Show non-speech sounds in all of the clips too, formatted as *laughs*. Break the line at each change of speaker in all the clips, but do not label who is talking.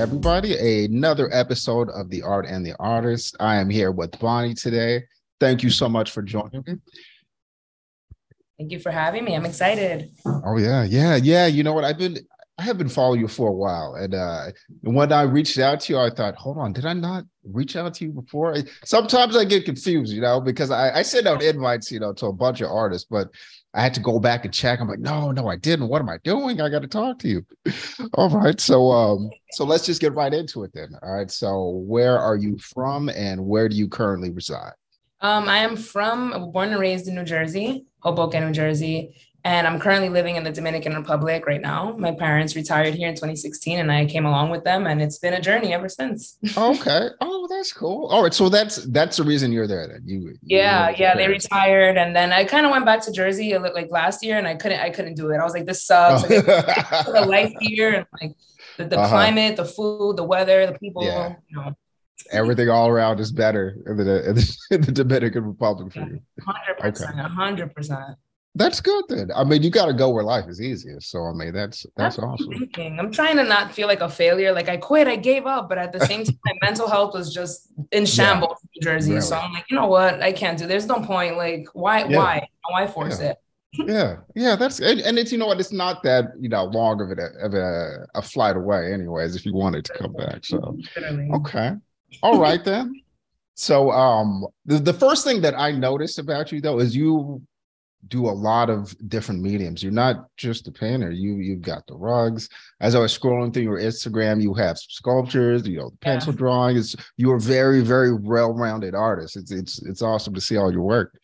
everybody. Another episode of The Art and the Artist. I am here with Bonnie today. Thank you so much for joining me.
Thank you for having me. I'm excited.
Oh yeah, yeah, yeah. You know what? I've been I have been following you for a while, and uh, when I reached out to you, I thought, hold on, did I not reach out to you before? Sometimes I get confused, you know, because I, I send out invites, you know, to a bunch of artists, but I had to go back and check. I'm like, no, no, I didn't. What am I doing? I got to talk to you. *laughs* All right. So um, so let's just get right into it then. All right. So where are you from and where do you currently reside?
Um, I am from born and raised in New Jersey, Hoboken, New Jersey. And I'm currently living in the Dominican Republic right now. My parents retired here in 2016 and I came along with them and it's been a journey ever since. *laughs*
okay. Oh, that's cool. All right. So that's that's the reason you're there then. You, you
Yeah, yeah, they retired and then I kind of went back to Jersey like last year and I couldn't I couldn't do it. I was like this sucks. Like, the life *laughs* here and like the, the uh-huh. climate, the food, the weather, the people, yeah. you know.
Everything all around is better in the, in the, *laughs* Dominican Republic for you.
100%. 100%.
That's good then. I mean, you got to go where life is easiest. So I mean, that's that's, that's awesome.
Thinking. I'm trying to not feel like a failure. Like I quit, I gave up, but at the same time, my mental health was just in shambles yeah, in New Jersey. Really. So I'm like, you know what? I can't do. There's no point. Like, why? Yeah. Why? Why force
yeah.
it?
yeah, yeah. That's and, and, it's you know what? It's not that you know long of a of a, a flight away, anyways. If you wanted to come back, so *laughs* okay, all right then. So um, the, the first thing that I noticed about you though is you do a lot of different mediums. You're not just a painter. You you've got the rugs. As I was scrolling through your Instagram, you have sculptures, you know, pencil yeah. drawings. You're a very very well-rounded artist. It's it's it's awesome to see all your work.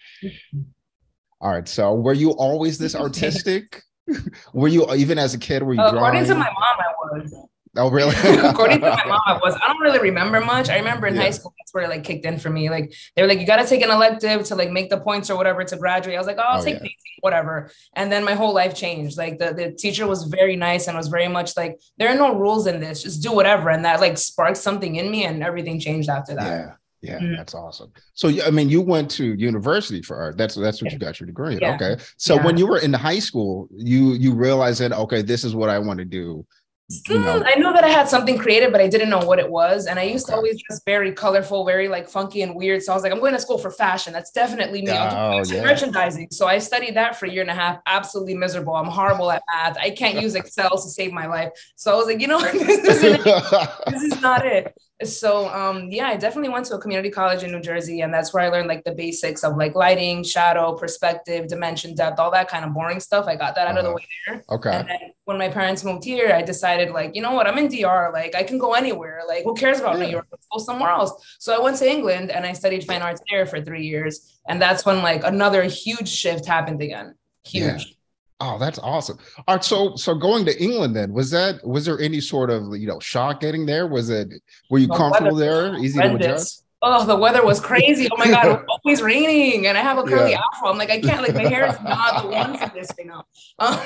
all right. So were you always this *laughs* artistic? *laughs* were you even as a kid? Were you
uh, According to my mom, I was.
Oh, really? *laughs*
According to my *laughs* mom, I was. I don't really remember much. I remember in yeah. high school, that's where it like kicked in for me. Like they were like, you got to take an elective to like make the points or whatever to graduate. I was like, oh, I'll oh, take yeah. whatever. And then my whole life changed. Like the, the teacher was very nice and was very much like, there are no rules in this. Just do whatever. And that like sparked something in me, and everything changed after that.
Yeah. Yeah, mm-hmm. that's awesome. So I mean, you went to university for art. That's that's what you got your degree. Yeah. Okay. So yeah. when you were in high school, you you realized that okay, this is what I want to do
you know. I knew that I had something creative, but I didn't know what it was. And I used okay. to always dress very colorful, very like funky and weird. So I was like, I'm going to school for fashion. That's definitely me. Oh, yeah. merchandising. So I studied that for a year and a half. Absolutely miserable. I'm horrible at math. I can't use Excel to save my life. So I was like, you know, *laughs* this, is, this is not it so um yeah i definitely went to a community college in new jersey and that's where i learned like the basics of like lighting shadow perspective dimension depth all that kind of boring stuff i got that out uh, of the uh-huh. way there
okay
and then when my parents moved here i decided like you know what i'm in dr like i can go anywhere like who cares about new york let's go somewhere else so i went to england and i studied fine arts there for three years and that's when like another huge shift happened again huge yeah.
Oh, that's awesome. All right, so so going to England then was that was there any sort of you know shock getting there? Was it were you the comfortable there? Easy to adjust?
Oh, the weather was crazy. Oh my god, *laughs* it was always raining, and I have a curly yeah. afro. I'm like, I can't like my hair is not the one for this right now. Um,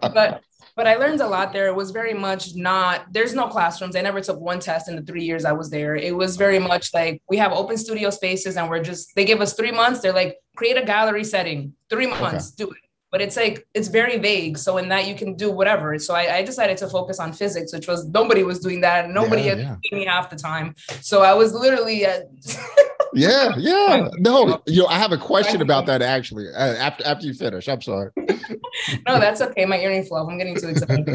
*laughs* but but I learned a lot there. It was very much not. There's no classrooms. I never took one test in the three years I was there. It was very much like we have open studio spaces, and we're just they give us three months. They're like create a gallery setting, three months, okay. do it but it's like it's very vague. So in that you can do whatever. So i, I decided to focus on physics which was nobody was doing that. Nobody yeah, had yeah. me half the time. So i was literally at *laughs*
yeah yeah. No you know. i have a question about that actually uh, after after you finish. I'm sorry. *laughs*
No that's okay. My earring flew i'm getting too excited.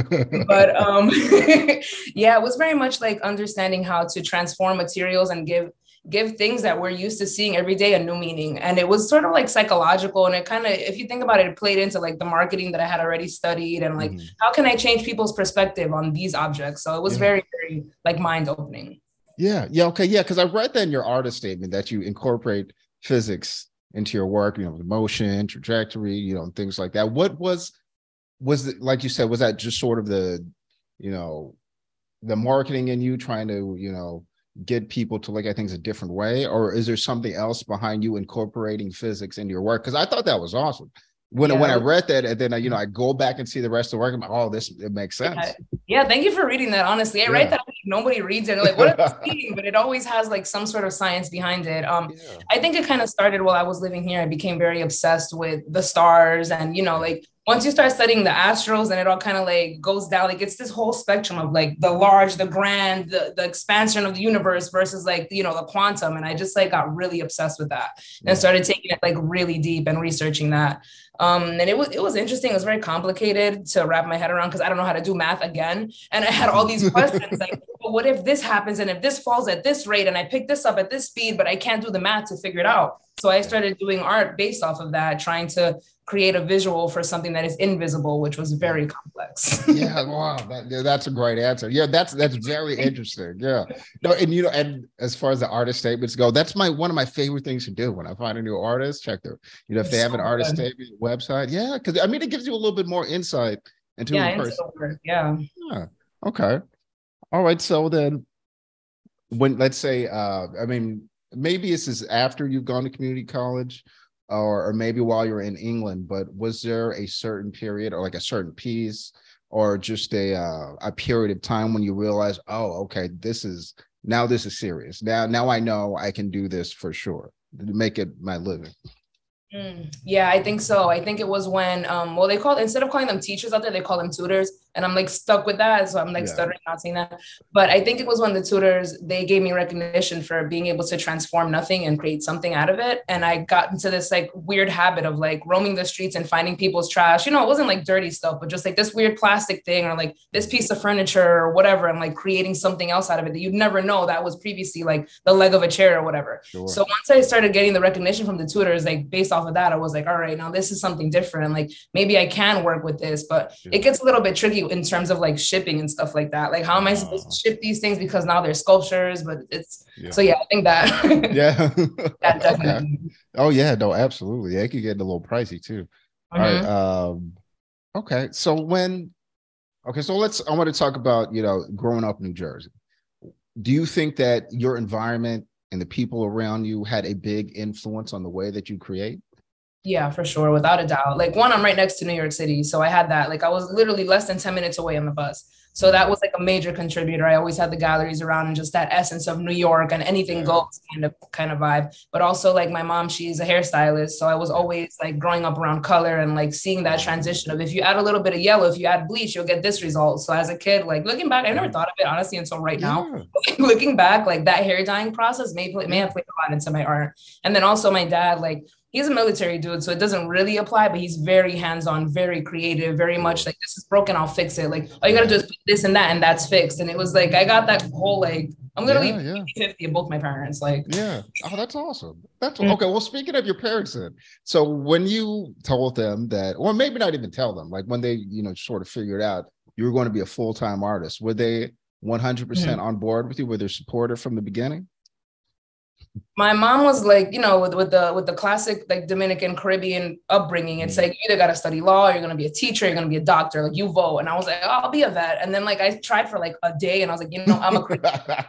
But um *laughs* yeah it was very much like understanding how to transform materials and give give things that we're used to seeing every day a new meaning. And it was sort of like psychological. And it kind of, if you think about it, it played into like the marketing that I had already studied and like, mm-hmm. how can I change people's perspective on these objects? So it was yeah. very, very like mind opening.
Yeah. Yeah. Okay. Yeah. Cause I read that in your artist statement that you incorporate physics into your work, you know, the motion, trajectory, you know, things like that. What was, was it, like you said, was that just sort of the, you know, the marketing in you trying to, you know, get people to look at things a different way or is there something else behind you incorporating physics into your work because i thought that was awesome when, yeah. when I read that, and then you know I go back and see the rest of the work. I'm like, oh, this it makes sense.
Yeah. yeah thank you for reading that. Honestly, I yeah. write that nobody reads it. Like, what are *laughs* you But it always has like some sort of science behind it. Um, I think it kind of started while I was living here. I became very obsessed with the stars, and you know, like once you start studying the astros and it all kind of like goes down, like it's this whole spectrum of like the large, the grand, the, the expansion of the universe versus like, you know, the quantum. And I just like got really obsessed with that and started taking it like really deep and researching that. Um, and it was it was interesting. It was very complicated to wrap my head around because I don't know how to do math again. And I had all these *laughs* questions like, well, what if this happens and if this falls at this rate and I pick this up at this speed, but I can't do the math to figure it out. So I started doing art based off of that, trying to create a visual for something that is invisible, which was very complex.
yeah, wow, that, that's a great answer. Yeah, that's that's very interesting. Yeah, no, and you know, and as far as the artist statements go, that's my one of my favorite things to do when I find a new artist. Check their, you know, if they have an artist statement website, yeah, because I mean, it gives you a little bit more insight into
yeah, the person. yeah.
Yeah. Okay. All right. So then, when let's say, uh, I mean, maybe this is after you've gone to community college or, or maybe while you're in England, but was there a certain period or like a certain piece or just a uh, a period of time when you realize, oh, okay, this is now this is serious. Now now I know I can do this for sure to make it my living.
Mm, yeah, I think so. I think it was when, um, well, they called instead of calling them teachers out there, they call them tutors, and I'm like stuck with that. So I'm like yeah. stuttering, not saying that. But I think it was when the tutors they gave me recognition for being able to transform nothing and create something out of it. And I got into this like weird habit of like roaming the streets and finding people's trash. You know, it wasn't like dirty stuff, but just like this weird plastic thing or like this piece of furniture or whatever, and like creating something else out of it that you'd never know that was previously like the leg of a chair or whatever. Sure. So once I started getting the recognition from the tutors, like based off of that, I was like, all right, now this is something different. Like maybe I can work with this, but it gets a little bit tricky in terms of like shipping and stuff like that. Like, how am I supposed to ship these things because now they're sculptures, but it's yeah. so yeah, I think that *laughs*
yeah, *laughs* that definitely. *laughs* Okay. Oh yeah, no, absolutely. Yeah, it could get a little pricey too. Mm-hmm. All right. Mm-hmm. Um, okay. So when okay, so let's I want to talk about, you know, growing up in New Jersey. Do you think that your environment and the people around you had a big influence on the way that you create?
Yeah, for sure, without a doubt. Like one, I'm right next to New York City, so I had that. Like I was literally less than 10 minutes away on the bus. So that was like a major contributor. I always had the galleries around and just that essence of New York and anything goes kind of kind of vibe. But also like my mom, she's a hairstylist. So I was always like growing up around color and like seeing that transition of if you add a little bit of yellow, if you add bleach, you'll get this result. So as a kid, like looking back, I never mm. thought of it honestly until right now. Yeah. *laughs* looking back, like that hair dyeing process may play, may have played a lot into my art. And then also my dad, like he's a military dude, so it doesn't really apply, but he's very hands-on, very creative, very much like this is broken, I'll fix it. Like all you gotta do is put this and that, and that's fixed. And it was like I got that whole like I'm literally yeah, yeah. 50 of both my parents. Like
yeah. Oh, that's awesome. That's mm-hmm. okay. Well, speaking of your parents then, so when you told them that, or maybe not even tell them, like when they, you know, sort of figured out you were going to be a full-time artist, were they 100% mm hmm on board with you? Were they supportive from the beginning?
My mom was like, you know, with, with the with the classic like Dominican Caribbean upbringing, it's mm. like you either gotta study law, you're gonna be a teacher, you're gonna be a doctor, like you vote. And I was like, oh, I'll be a vet. And then like I tried for like a day and I was like, you know, I'm a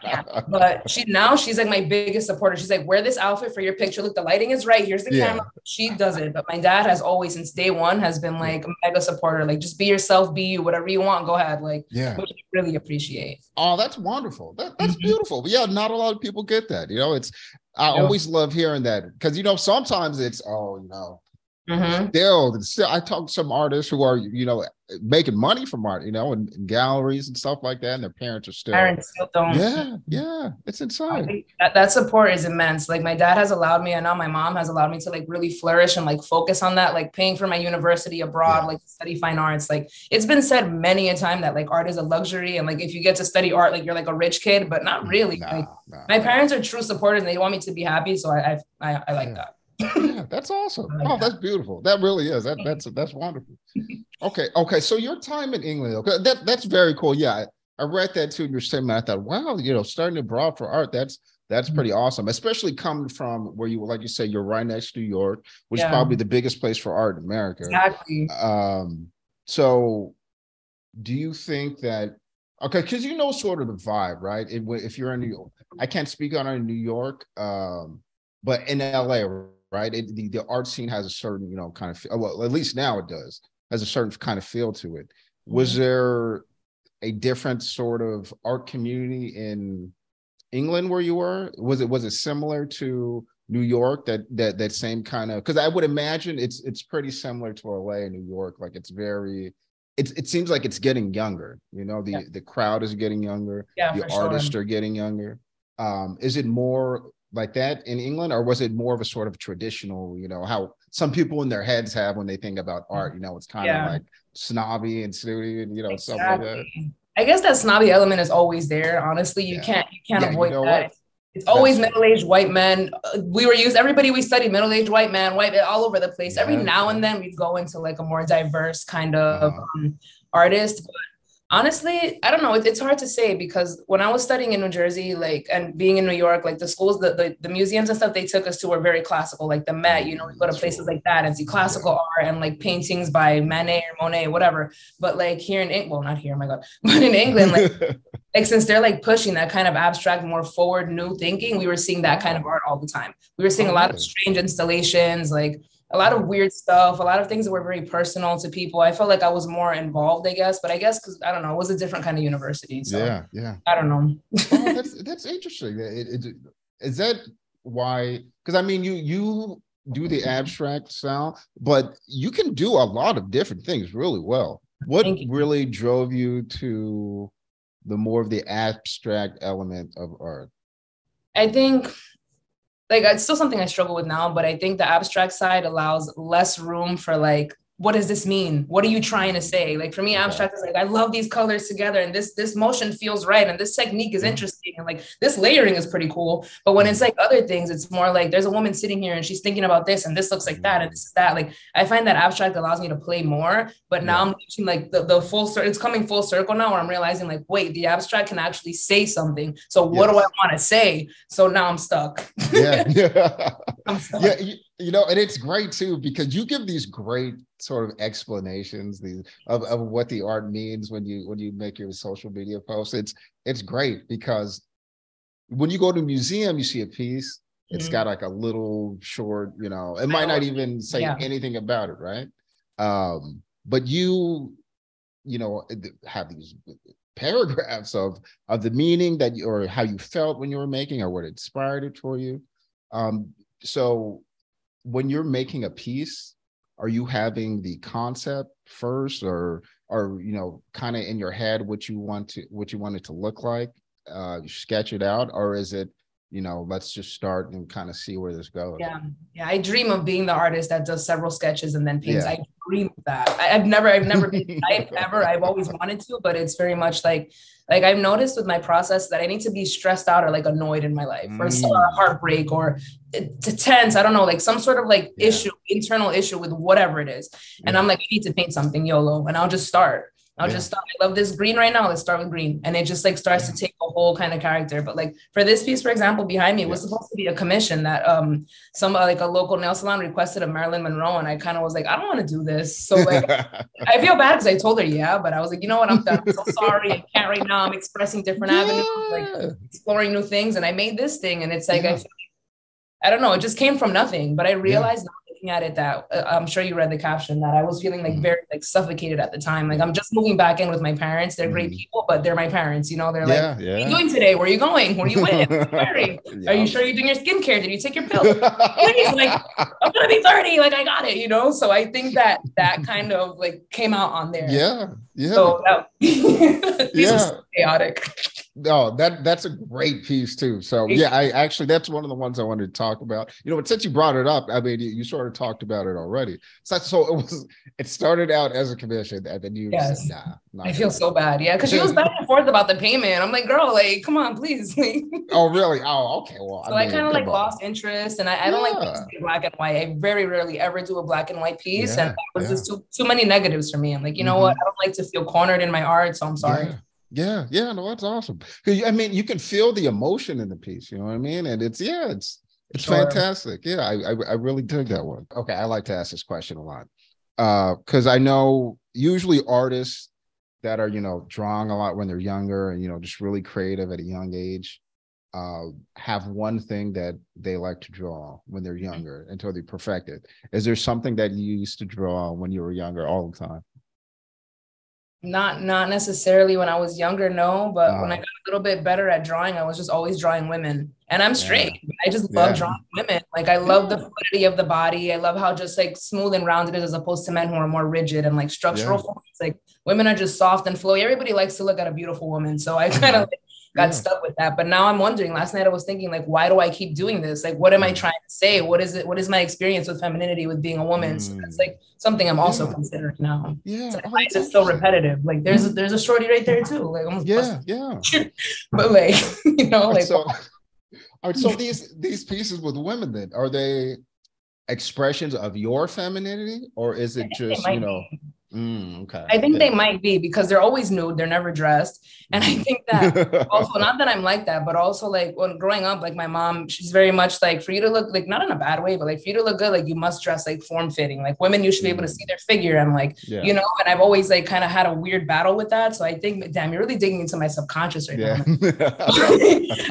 yeah. *laughs* but she now she's like my biggest supporter. She's like, wear this outfit for your picture. Look, the lighting is right. Here's the yeah. camera. She does it. But my dad has always since day one has been like a mega supporter. Like just be yourself, be you, whatever you want, go ahead. Like yeah, which I really appreciate.
Oh, that's wonderful. That, that's mm-hmm. beautiful. But yeah, not a lot of people get that. You know, it's I always love hearing that because you know sometimes it's oh you know Mm-hmm. Still, still, I talk to some artists who are, you know, making money from art, you know, and, galleries and stuff like that, and their parents are still.
Parents still don't.
Yeah, yeah, it's insane.
That, that support is immense. Like my dad has allowed me, and now my mom has allowed me to like really flourish and like focus on that, like paying for my university abroad, yeah. like study fine arts. Like it's been said many a time that like art is a luxury, and like if you get to study art, like you're like a rich kid, but not really. Nah, like, nah, my parents are true supporters, and they want me to be happy, so I I, I, I like yeah. that
yeah, that's awesome. Oh, that's beautiful. That really is. That that's that's wonderful. Okay, okay. So your time in England, okay, that that's very cool. Yeah, I, I read that too in your statement. I thought, wow, you know, starting abroad for art, that's that's mm-hmm. pretty awesome, especially coming from where you, like you say, you're right next to New York, which yeah. is probably the biggest place for art in America.
Exactly.
Um, so do you think that okay, because you know sort of the vibe, right? If, if you're in New York, I can't speak on in New York, um, but in LA, right? It, the, the art scene has a certain, you know, kind of, well, at least now it does, has a certain kind of feel to it. Was there a different sort of art community in England where you were? Was it was it similar to New York that that that same kind of because I would imagine it's it's pretty similar to LA in New York. Like it's very it, it seems like it's getting younger. You know, the yeah. the crowd is getting younger.
Yeah,
the artists sure. are getting younger. Um, is it more like that in England, or was it more of a sort of traditional? You know, how some people in their heads have when they think about art. You know, it's kind yeah. of like snobby and snooty, and you know, exactly. stuff like that.
I guess that snobby element is always there. Honestly, you yeah. can't you can't yeah, avoid you know that. What? It's always middle-aged white men. We were used everybody we studied middle-aged white man, white all over the place. Every now and then we go into like a more diverse kind of uh-huh. um, artist. But honestly i don't know. It's hard to say because when i was studying in new jersey like and being in new york like the schools the, the, the museums and stuff they took us to were very classical like the met you know we go to places like that and see classical art and like paintings by manet or monet or whatever. But like here in england well not here oh my god *laughs* but in england like *laughs* like since they're like pushing that kind of abstract more forward new thinking we were seeing that kind of art all the time. We were seeing a lot of strange installations like a lot of mm. weird stuff, a lot of things that were very personal to people. I felt like I was more involved, I guess, but I guess because I don't know, it was a different kind of university. So
yeah, yeah.
I don't know.
oh, *laughs* that's that's interesting. It, it, is that why? Because I mean, you you do the abstract sound, but you can do a lot of different things really well. What really drove you to the more of the abstract element of art?
I think like it's still something I struggle with now, but I think the abstract side allows less room for like what does this mean? What are you trying to say? Like for me, abstract is like I love these colors together, and this this motion feels right, and this technique is mm-hmm. interesting, and like this layering is pretty cool. But when it's like other things, it's more like there's a woman sitting here and she's thinking about this, and this looks like that, and this is that. Like I find that abstract allows me to play more. But now I'm reaching like the, the full circle. It's coming full circle now, where I'm realizing like, wait, the abstract can actually say something. So what yes. do I want to say? So now I'm stuck.
yeah, *laughs* *laughs* I'm stuck. yeah. You, you know, and it's great too because you give these great sort of explanations these of, of what the art means when you when you make your social media posts it's it's great because when you go to a museum you see a piece It's mm-hmm. got like a little short you know it might not even say yeah. anything about it right um but you you know have these paragraphs of of the meaning that you, or how you felt when you were making or what inspired it for you um so when you're making a piece are you having the concept first or or you know kind of in your head what you want to what you want it to look like uh sketch it out? Or is it you know let's just start and kind of see where this goes?
Yeah. Yeah i dream of being the artist that does several sketches and then paints. Yeah. i dream of that I, have never i've never been *laughs* type ever i've always wanted to but it's very much like like I've noticed with my process that I need to be stressed out or like annoyed in my life or mm. or heartbreak or to tense. I don't know, like some sort of like yeah. issue, internal issue with whatever it is. And yeah. I'm like, I need to paint something YOLO and I'll just start. I'll yeah. just start. I love this green right now. Let's start with green. And it just like starts yeah. to take a whole kind of character. But like for this piece, for example, behind me, it was supposed to be a commission that um some uh, like a local nail salon requested of Marilyn Monroe. And I kind of was like, I don't want to do this. So like *laughs* I feel bad because I told her, yeah, but I was like, you know what? I'm done. I'm so sorry. I can't right now. I'm expressing different yeah. avenues, like exploring new things. And I made this thing. And it's like I I don't know, it just came from nothing. But I realized looking at it that uh, I'm sure you read the caption that I was feeling like mm-hmm. very like suffocated at the time. Like I'm just moving back in with my parents. They're great mm-hmm. people, but they're my parents. You know, they're yeah, like, yeah. "What are you doing today? Where are you going? Where are you with? yeah. *laughs* Are you sure you're doing your skincare? Did you take your pill?" He's *laughs* like, "I'm gonna be 30. Like I got it." You know. So I think that that kind of like came out on there.
Yeah. Yeah.
So that, *laughs* yeah. chaotic
no, that that's a great piece too. So yeah, I actually that's one of the ones I wanted to talk about. You know, but since you brought it up, I mean, you, you sort of talked about it already. So, so it was it started out as a commission, and then you
yes. said, nah. I feel so bad. Yeah, because she was back and forth about the payment. I'm like, girl, like, come on, please. *laughs*
oh, really? Oh, okay. Well,
so I, mean, I kind of like on. lost interest, and I, I don't like to black and white. I very rarely ever do a black and white piece, yeah, and it was yeah. just too too many negatives for me. I'm like, you know mm-hmm. what? I don't like to feel cornered in my art, so I'm sorry.
Yeah. Yeah, no, that's awesome. I mean, you can feel the emotion in the piece. You know what I mean? And it's yeah, it's it's sure. fantastic. Yeah, I, I, I really dig that one. Okay, I like to ask this question a lot because uh, I know usually artists that are you know drawing a lot when they're younger and you know just really creative at a young age uh, have one thing that they like to draw when they're younger until they perfect it. Is there something that you used to draw when you were younger all the time?
Not not necessarily when I was younger, no. But when I got a little bit better at drawing, I was just always drawing women. And I'm straight. Yeah. I just love yeah. drawing women. Like I love the fluidity of the body. I love how just like smooth and rounded it is as opposed to men who are more rigid and like structural yeah. forms. Like women are just soft and flowy. Everybody likes to look at a beautiful woman. So I kind of *laughs* like, got yeah. stuck with that. But now I'm wondering, last night I was thinking, like, why do I keep doing this? Like, what am I trying to say? What is it? What is my experience with femininity with being a woman? Mm. So that's like something I'm also yeah. considering now.
Yeah.
like, why is it so repetitive? Like there's a, there's a shorty right there too. Like
almost yeah, yeah. *laughs*
but like, *laughs* you know, like
so, all right, so these these pieces with women then are they expressions of your femininity or is it *laughs* just you know be. Mm, okay.
I think yeah. they might be because they're always nude, they're never dressed. And I mm. think that *laughs* also, not that I'm like that, but also like when growing up, like my mom, she's very much like for you to look like not in a bad way, but like for you to look good, like you must dress like form fitting. Like women, you should be able to mm. see their figure. And like, yeah. you know, and I've always like kind of had a weird battle with that. So I think, damn, you're really digging into my subconscious right yeah. now. *laughs*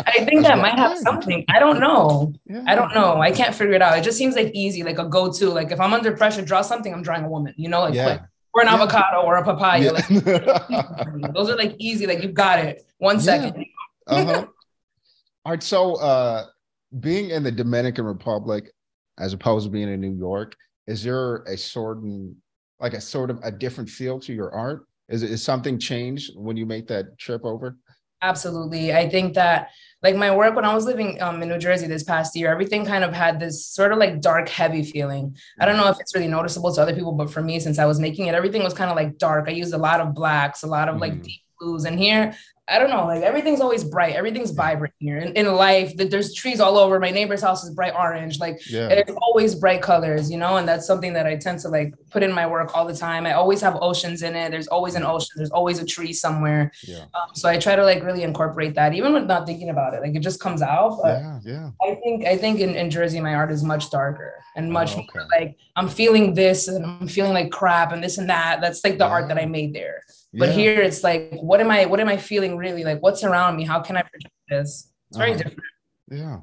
I *laughs* think that might have something. I don't know. I don't know. I can't figure it out. It just seems like easy, like a go to. Like if I'm under pressure, draw something, I'm drawing a woman, you know, like quick or an yeah. avocado or a papaya. Yeah. Like, *laughs* *laughs* those are like easy, like you got it. One second.
Yeah. Uh-huh. *laughs* All right. So uh being in the Dominican Republic as opposed to being in New York, is there a sort of like a sort of a different feel to your art? Is is something changed when you make that trip over?
Absolutely. I think that like my work when I was living um, in New Jersey this past year, everything kind of had this sort of like dark, heavy feeling. I don't know if it's really noticeable to other people, but for me, since I was making it, everything was kind of like dark. I used a lot of blacks, a lot of like mm. deep blues. And here I don't know, like everything's always bright, everything's vibrant here. In, in life, that there's trees all over. My neighbor's house is bright orange, like yeah. it's always bright colors, you know. And that's something that I tend to like put in my work all the time. I always have oceans in it. There's always an ocean. There's always a tree somewhere. Yeah. Um, so I try to like really incorporate that, even with not thinking about it. Like it just comes out. But yeah, yeah. I think I think in, in Jersey, my art is much darker and much oh, okay. more like I'm feeling this and I'm feeling like crap and this and that. That's like the yeah. art that I made there. But here it's like, what am I, what am I feeling really? Like what's around me? How can I project this? It's very uh, different.
Yeah.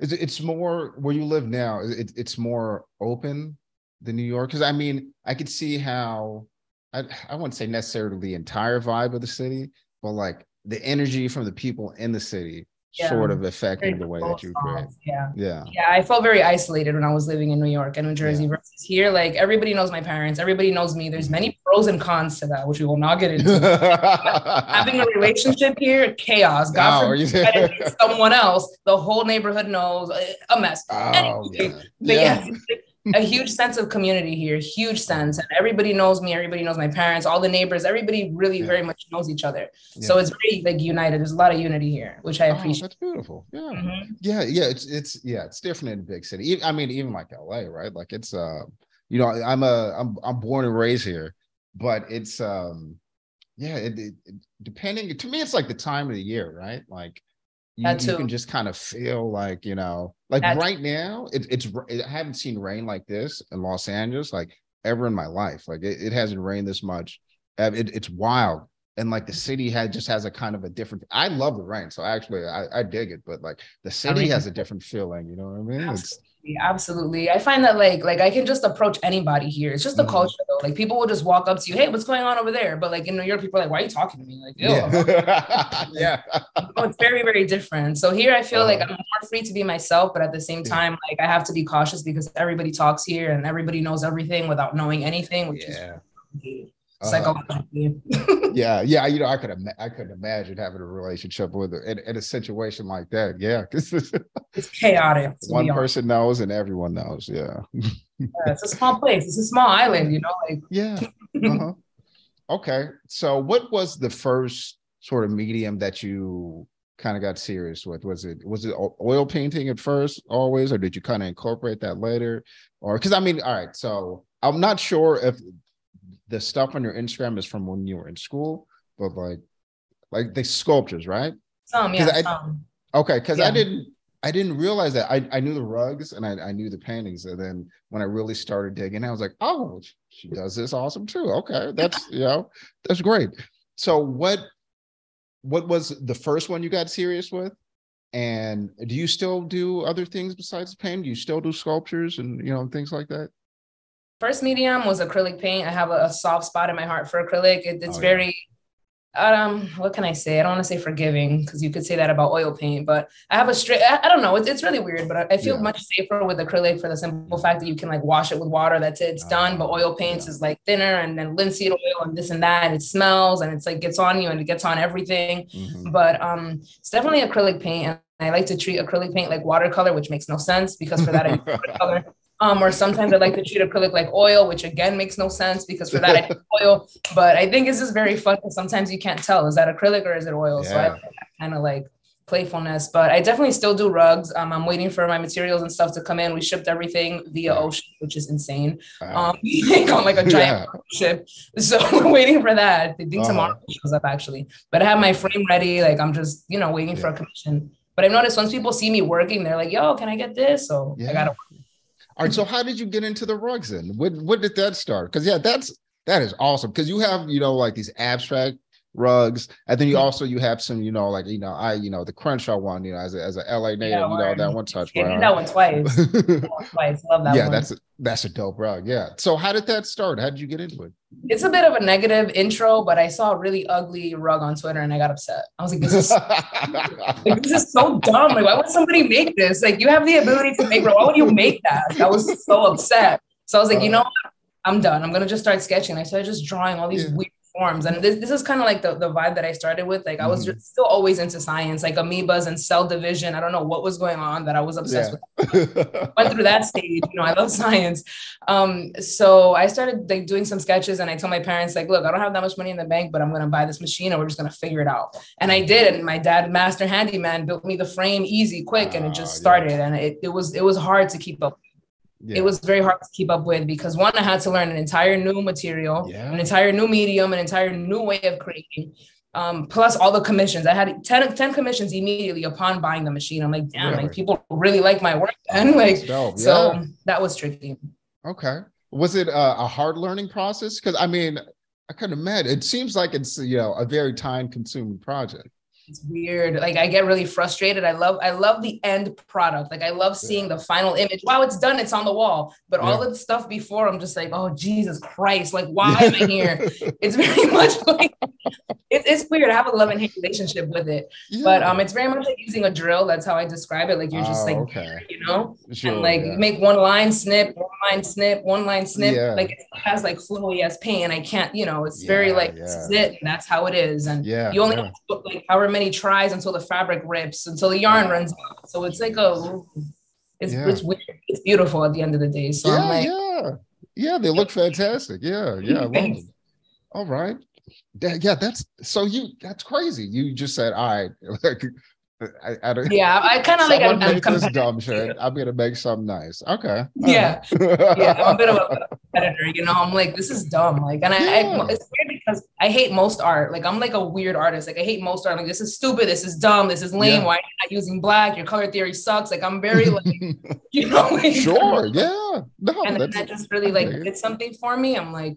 It's, it's more where you live now, it, it's more open than New York. Cause I mean, I could see how I, I wouldn't say necessarily the entire vibe of the city, but like the energy from the people in the city yeah. sort of affecting the way that you create.
Yeah.
Yeah.
Yeah. I felt very isolated when I was living in New York and New Jersey yeah. versus here. Like everybody knows my parents, everybody knows me. There's mm-hmm. many pros and cons to that, which we will not get into. *laughs* Having a relationship here, chaos. God oh, forbid *laughs* someone else, the whole neighborhood knows eh, a mess. Oh, anyway, yeah. yeah a huge sense of community here, huge sense. And everybody knows me, everybody knows my parents, all the neighbors, everybody really yeah. very much knows each other. Yeah. So it's very like united. There's a lot of unity here, which I oh, appreciate.
that's beautiful. Yeah. Mm-hmm. Yeah. Yeah. It's it's yeah, it's different in a big city. I mean, even like LA, right? Like it's uh, you know, I'm a I'm I'm born and raised here, but it's um yeah, it, it, depending to me, it's like the time of the year, right? Like you, you can just kind of feel like you know like That's right now it, it's i haven't seen rain like this in los angeles like ever in my life. Like it, it hasn't rained this much. Uh, it, it's wild. And like the city had just has a kind of a different i love the rain so actually i, I dig it but like the city I mean, has a different feeling you know what i mean? It's
absolutely i find that like like i can just approach anybody here it's just the mm-hmm. culture though like people will just walk up to you hey what's going on over there but like in new york people are like why are you talking to me like *laughs*
yeah, yeah.
oh, it's very very different so here i feel uh, like uh-huh. i'm more free to be myself but at the same time like i have to be cautious because everybody talks here and everybody knows everything without knowing anything which yeah. is psychologically.
Uh, *laughs* yeah, yeah. You know, I could Im- I could imagine having a relationship with her in, in a situation like that. Yeah, *laughs* because
it's chaotic.
One person knows and everyone knows. Yeah. *laughs* yeah.
It's a small place. It's a small island. You know, like
yeah. Uh-huh. okay, so what was the first sort of medium that you kind of got serious with? Was it was it oil painting at first, always, or did you kind of incorporate that later? Or because I mean, all right, so I'm not sure if the stuff on your Instagram is from when you were in school, but like like the sculptures, right?
Some, yeah. I, some.
Okay, because yeah. I didn't I didn't realize that. I, I knew the rugs and I, I knew the paintings. And then when I really started digging, I was like, oh, she does this awesome too. Okay. That's *laughs* you know, that's great. So what what was the first one you got serious with? And do you still do other things besides painting? Do you still do sculptures and you know things like that?
First medium was acrylic paint. I have a, a soft spot in my heart for acrylic. It, it's oh, very yeah um what can i say i don't want to say forgiving because you could say that about oil paint but i have a straight i, I don't know it's, it's really weird but i, I feel yeah. much safer with acrylic for the simple fact that you can like wash it with water that's it it's done but oil paints yeah. is like thinner and then linseed oil and this and that and it smells and it's like gets on you and it gets on everything mm-hmm. but um it's definitely acrylic paint and I like to treat acrylic paint like watercolor, which makes no sense because for that I *laughs* watercolor. Um, or sometimes I like to treat acrylic like oil, which again makes no sense because for that I need *laughs* oil. But I think it's just very fun because sometimes you can't tell is that acrylic or is it oil. Yeah. So I kind of like playfulness. But I definitely still do rugs. Um, I'm waiting for my materials and stuff to come in. We shipped everything via ocean, which is insane. Wow. Um, *laughs* on like a giant yeah. ship. So *laughs* we're waiting for that. I think uh-huh. tomorrow shows up actually. But I have my frame ready. Like I'm just you know waiting yeah. for a commission. But I've noticed once people see me working, they're like, "Yo, can I get this?" So yeah. I gotta
all right. So how did you get into the rugs then? When when did that start? Because yeah, that's that is awesome. Because you have, you know, like these abstract rugs, and then you mm-hmm. also you have some, you know, like you know, I you know the crunch Crenshaw one, you know, as a, as a LA native, yeah, you know that one touch.
That one twice. *laughs* twice. Love that. One.
Yeah,
one.
that's a, that's a dope rug. Yeah. So how did that start? How did you get into it?
It's a bit of a negative intro, but I saw a really ugly rug on Twitter and I got upset. I was like, this is *laughs* like, this is so dumb. Like, why would somebody make this? Like, you have the ability to make. Why would you make that? I was so upset. So I was like, uh, you know what? I'm done. I'm gonna just start sketching. I started just drawing all these yeah. weird forms. And this, this is kind of like the, the vibe that I started with. Like I was mm. still always into science, like amoebas and cell division. I don't know what was going on that I was obsessed yeah. with. Went through that stage, you know, I love *laughs* science. Um, so I started like doing some sketches and I told my parents, like, look, I don't have that much money in the bank, but I'm gonna buy this machine and we're just gonna figure it out. And I did. And my dad, master handyman, built me the frame easy, quick, and it just ah, started. Yeah. And it, it was it was hard to keep up yeah. it was very hard to keep up with because one, I had to learn an entire new material, yeah. an entire new medium, an entire new way of creating. Um, plus all the commissions. I had 10, 10 commissions immediately upon buying the machine. I'm like, damn, really? like people really like my work. And like, yeah. so that was tricky.
Okay. Was it a, a hard learning process? Because I mean, I couldn't imagine. It seems like it's you know a very time consuming project
it's weird. Like i get really frustrated. I love i love the end product. Like i love seeing yeah. the final image. Wow it's done. It's on the wall. But yeah. all the stuff before i'm just like oh jesus christ. Like why am i here? *laughs* It's very much like it, it's weird. I have a love and hate relationship with it. Yeah. but um it's very much like using a drill. That's how i describe it. Like you're just like okay. you know? Sure, and like make one line snip one line snip one line snip. Like it has like flowy as pain. i can't you know it's very like it. And that's how it is. And yeah you only yeah. like however many tries until the fabric rips, until the yarn runs out. So it's like a, it's yeah. it's weird. It's beautiful at the end of the day. So
yeah,
like,
yeah, yeah, they look fantastic. Yeah, *laughs* yeah, All right. Yeah, that's so you. That's crazy. You just said, all right, *laughs* like
I, I don't, yeah, I kind of like I'm,
make this dumb shit. I'm gonna make something nice. Okay.
Yeah, yeah. I'm a bit of a *laughs* competitor. You know, I'm like, this is dumb. Like, and I, yeah. I, it's weird because I hate most art. Like, I'm like a weird artist. Like, I hate most art. I'm like, this is stupid. This is dumb. This is lame. Yeah. Why are you not using black? Your color theory sucks. Like, I'm very like, *laughs* you know. Like,
sure. Yeah. No.
And that just really like did something for me. I'm like,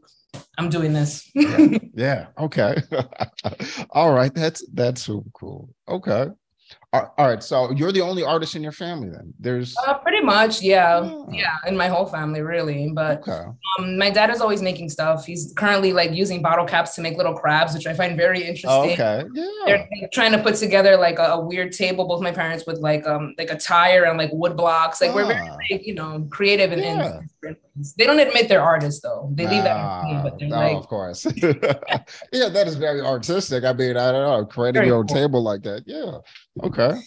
I'm doing this.
yeah. *laughs* yeah. Okay. All right. That's that's super cool. Okay. All right, so you're the only artist in your family then. There's
uh, pretty much, yeah, yeah, yeah, in my whole family, really. But okay. um, my dad is always making stuff. He's currently like using bottle caps to make little crabs, which I find very interesting.
okay, yeah.
They're trying to put together like a, a, weird table. Both my parents with like um like a tire and like wood blocks. Like ah. we're very ah. like, you know creative and, yeah. and they don't admit they're artists though. They leave that. But
they're oh, like, of course. *laughs* yeah, that is very artistic. I mean, I don't know, creating your own cool. table like that. Yeah. Okay.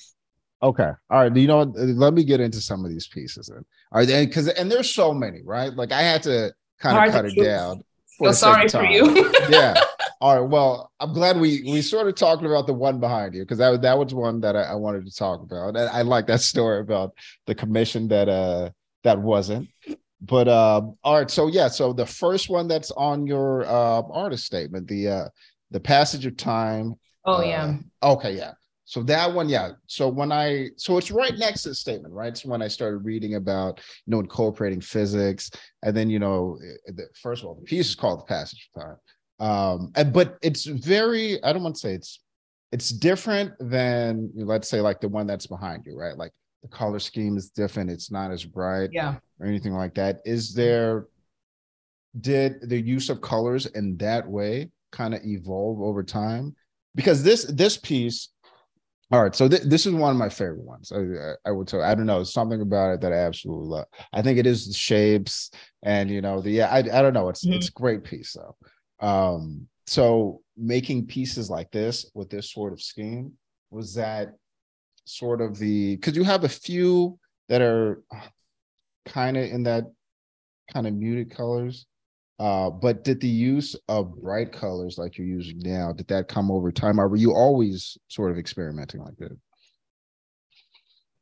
Okay. All right. You know? Let me get into some of these pieces then. All right. Because and there's so many, right? Like I had to kind of cut it down.
For sorry for you. *laughs*
yeah. *laughs* All right. Well, I'm glad we we sort of talked about the one behind you because that that was one that I, I, wanted to talk about. And I like that story about the commission that uh that wasn't. But uh, all right. So yeah. So the first one that's on your uh artist statement, the uh the passage of time.
Oh
uh,
yeah.
Okay. Yeah. So that one, yeah. So when I, so it's right next to the statement, right? So when I started reading about, you know, incorporating physics, and then you know, eh, the, first of all, the piece is called the passage of time. Um, and but it's very, I don't want to say it's, it's different than you know, let's say like the one that's behind you, right? Like the color scheme is different. It's not as bright,
yeah,
or anything like that. Is there did the use of colors in that way kind of evolve over time? Because this this piece, all right. So th- this is one of my favorite ones. I, I would tell. I don't know something about it that I absolutely love. I think it is the shapes and you know the yeah. I, I don't know. It's mm-hmm. it's a great piece though. Um, so making pieces like this with this sort of scheme was that sort of the because you have a few that are kind of in that kind of muted colors uh, but did the use of bright colors like you're using now, did that come over time, or were you always sort of experimenting like that?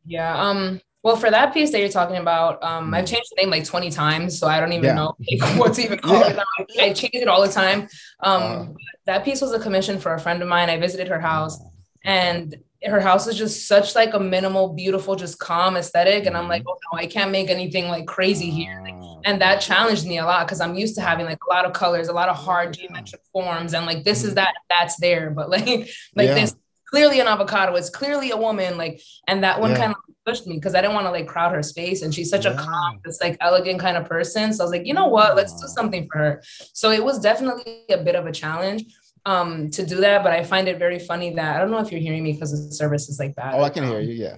Yeah. Um, well, for that piece that you're talking about, um, I've mm. changed the name like 20 times, so I don't even yeah. know like, *laughs* what's even called. yeah. I change it all the time. Um, uh, that piece was a commission for a friend of mine. I visited her house, uh, and her house is just such like a minimal, beautiful, just calm aesthetic. And I'm like, mm-hmm. oh no, I can't make anything like crazy here. Like, ah, and that challenged me a lot because I'm used to having like a lot of colors, a lot of hard geometric forms, and like this is mm-hmm. that, that's there. But like, *laughs* like yeah. this clearly an avocado, it's clearly a woman, like, and that one yeah. kind of pushed me because I didn't want to like crowd her space. And she's such yeah. a calm, this like elegant kind of person. So I was like, you know what, let's do something for her. So it was definitely a bit of a challenge um to do that but i find it very funny that i don't know if you're hearing me because the service is like that
oh i can hear you yeah.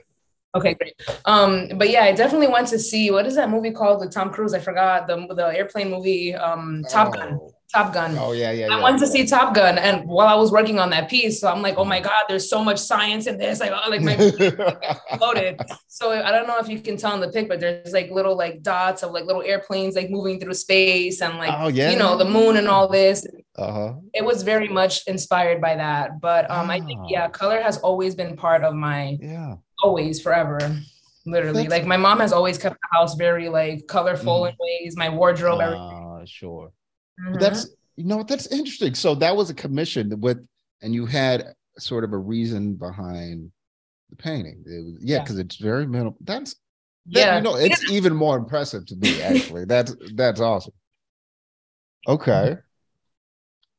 Okay great. Um but yeah i definitely want to see what is that movie called? With tom cruise i forgot the the airplane movie um top oh. Top Gun.
Oh yeah, yeah.
I went to see Top Gun, and while I was working on that piece, so I'm like, oh my god, there's so much science in this. Like, oh, like my *laughs* exploded. So I don't know if you can tell in the pic, but there's like little like dots of like little airplanes like moving through space and like oh, yeah. you know the moon and all this. Uh-huh. It was very much inspired by that, but um, I think yeah, color has always been part of my
yeah
always forever literally That's- like my mom has always kept the house very like colorful mm. in ways my wardrobe uh, everything
sure Mm-hmm. That's you know that's interesting. So that was a commission with, and you had sort of a reason behind the painting. Was, yeah, because yeah. it's very minimal. That's that, yeah. You know, it's *laughs* even more impressive to me actually. that's that's awesome. Okay.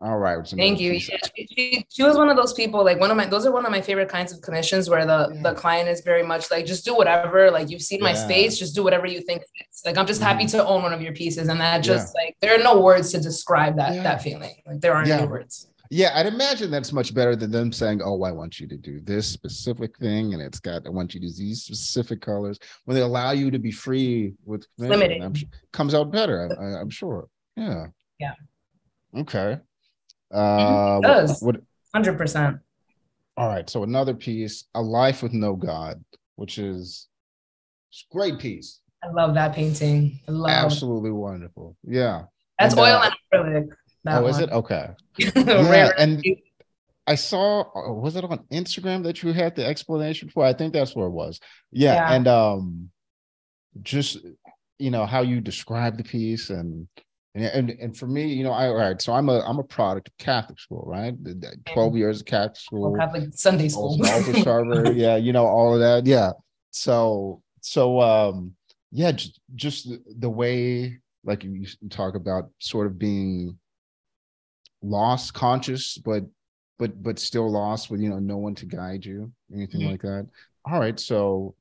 All right.
Thank you. She, she, she, was one of those people, like one of my, those are one of my favorite kinds of commissions where the, yeah. the client is very much like, just do whatever. Like you've seen my yeah. space, just do whatever you think. It's like, I'm just happy mm-hmm. to own one of your pieces. And that just yeah. like, there are no words to describe that, that feeling. Like there aren't any words.
Yeah, I'd imagine that's much better than them saying, "Oh, I want you to do this specific thing, and it's got I want you to use these specific colors." When they allow you to be free with limited, comes out better. I, I'm sure. Yeah.
Yeah.
Okay.
Uh, it does. What, 100%.
All right. So another piece, A Life with No God, which is great piece.
I love that painting. I love
Absolutely wonderful. Yeah.
That's and, oil uh, and acrylic.
Oh, one. is it? Okay. *laughs* yeah. and I saw, uh, was it on Instagram that you had the explanation for? I think that's where it was. Yeah. yeah. And um, just, you know, how you describe the piece and and, and and for me, you know, I all right. So I'm a I'm a product of Catholic school, right? Twelve years of Catholic school,
Catholic Sunday school,
Alpha *laughs* yeah, you know, all of that, yeah. So so um, yeah, just, just the way like you talk about sort of being lost, conscious, but but but still lost with you know no one to guide you, anything mm-hmm. like that. All right, so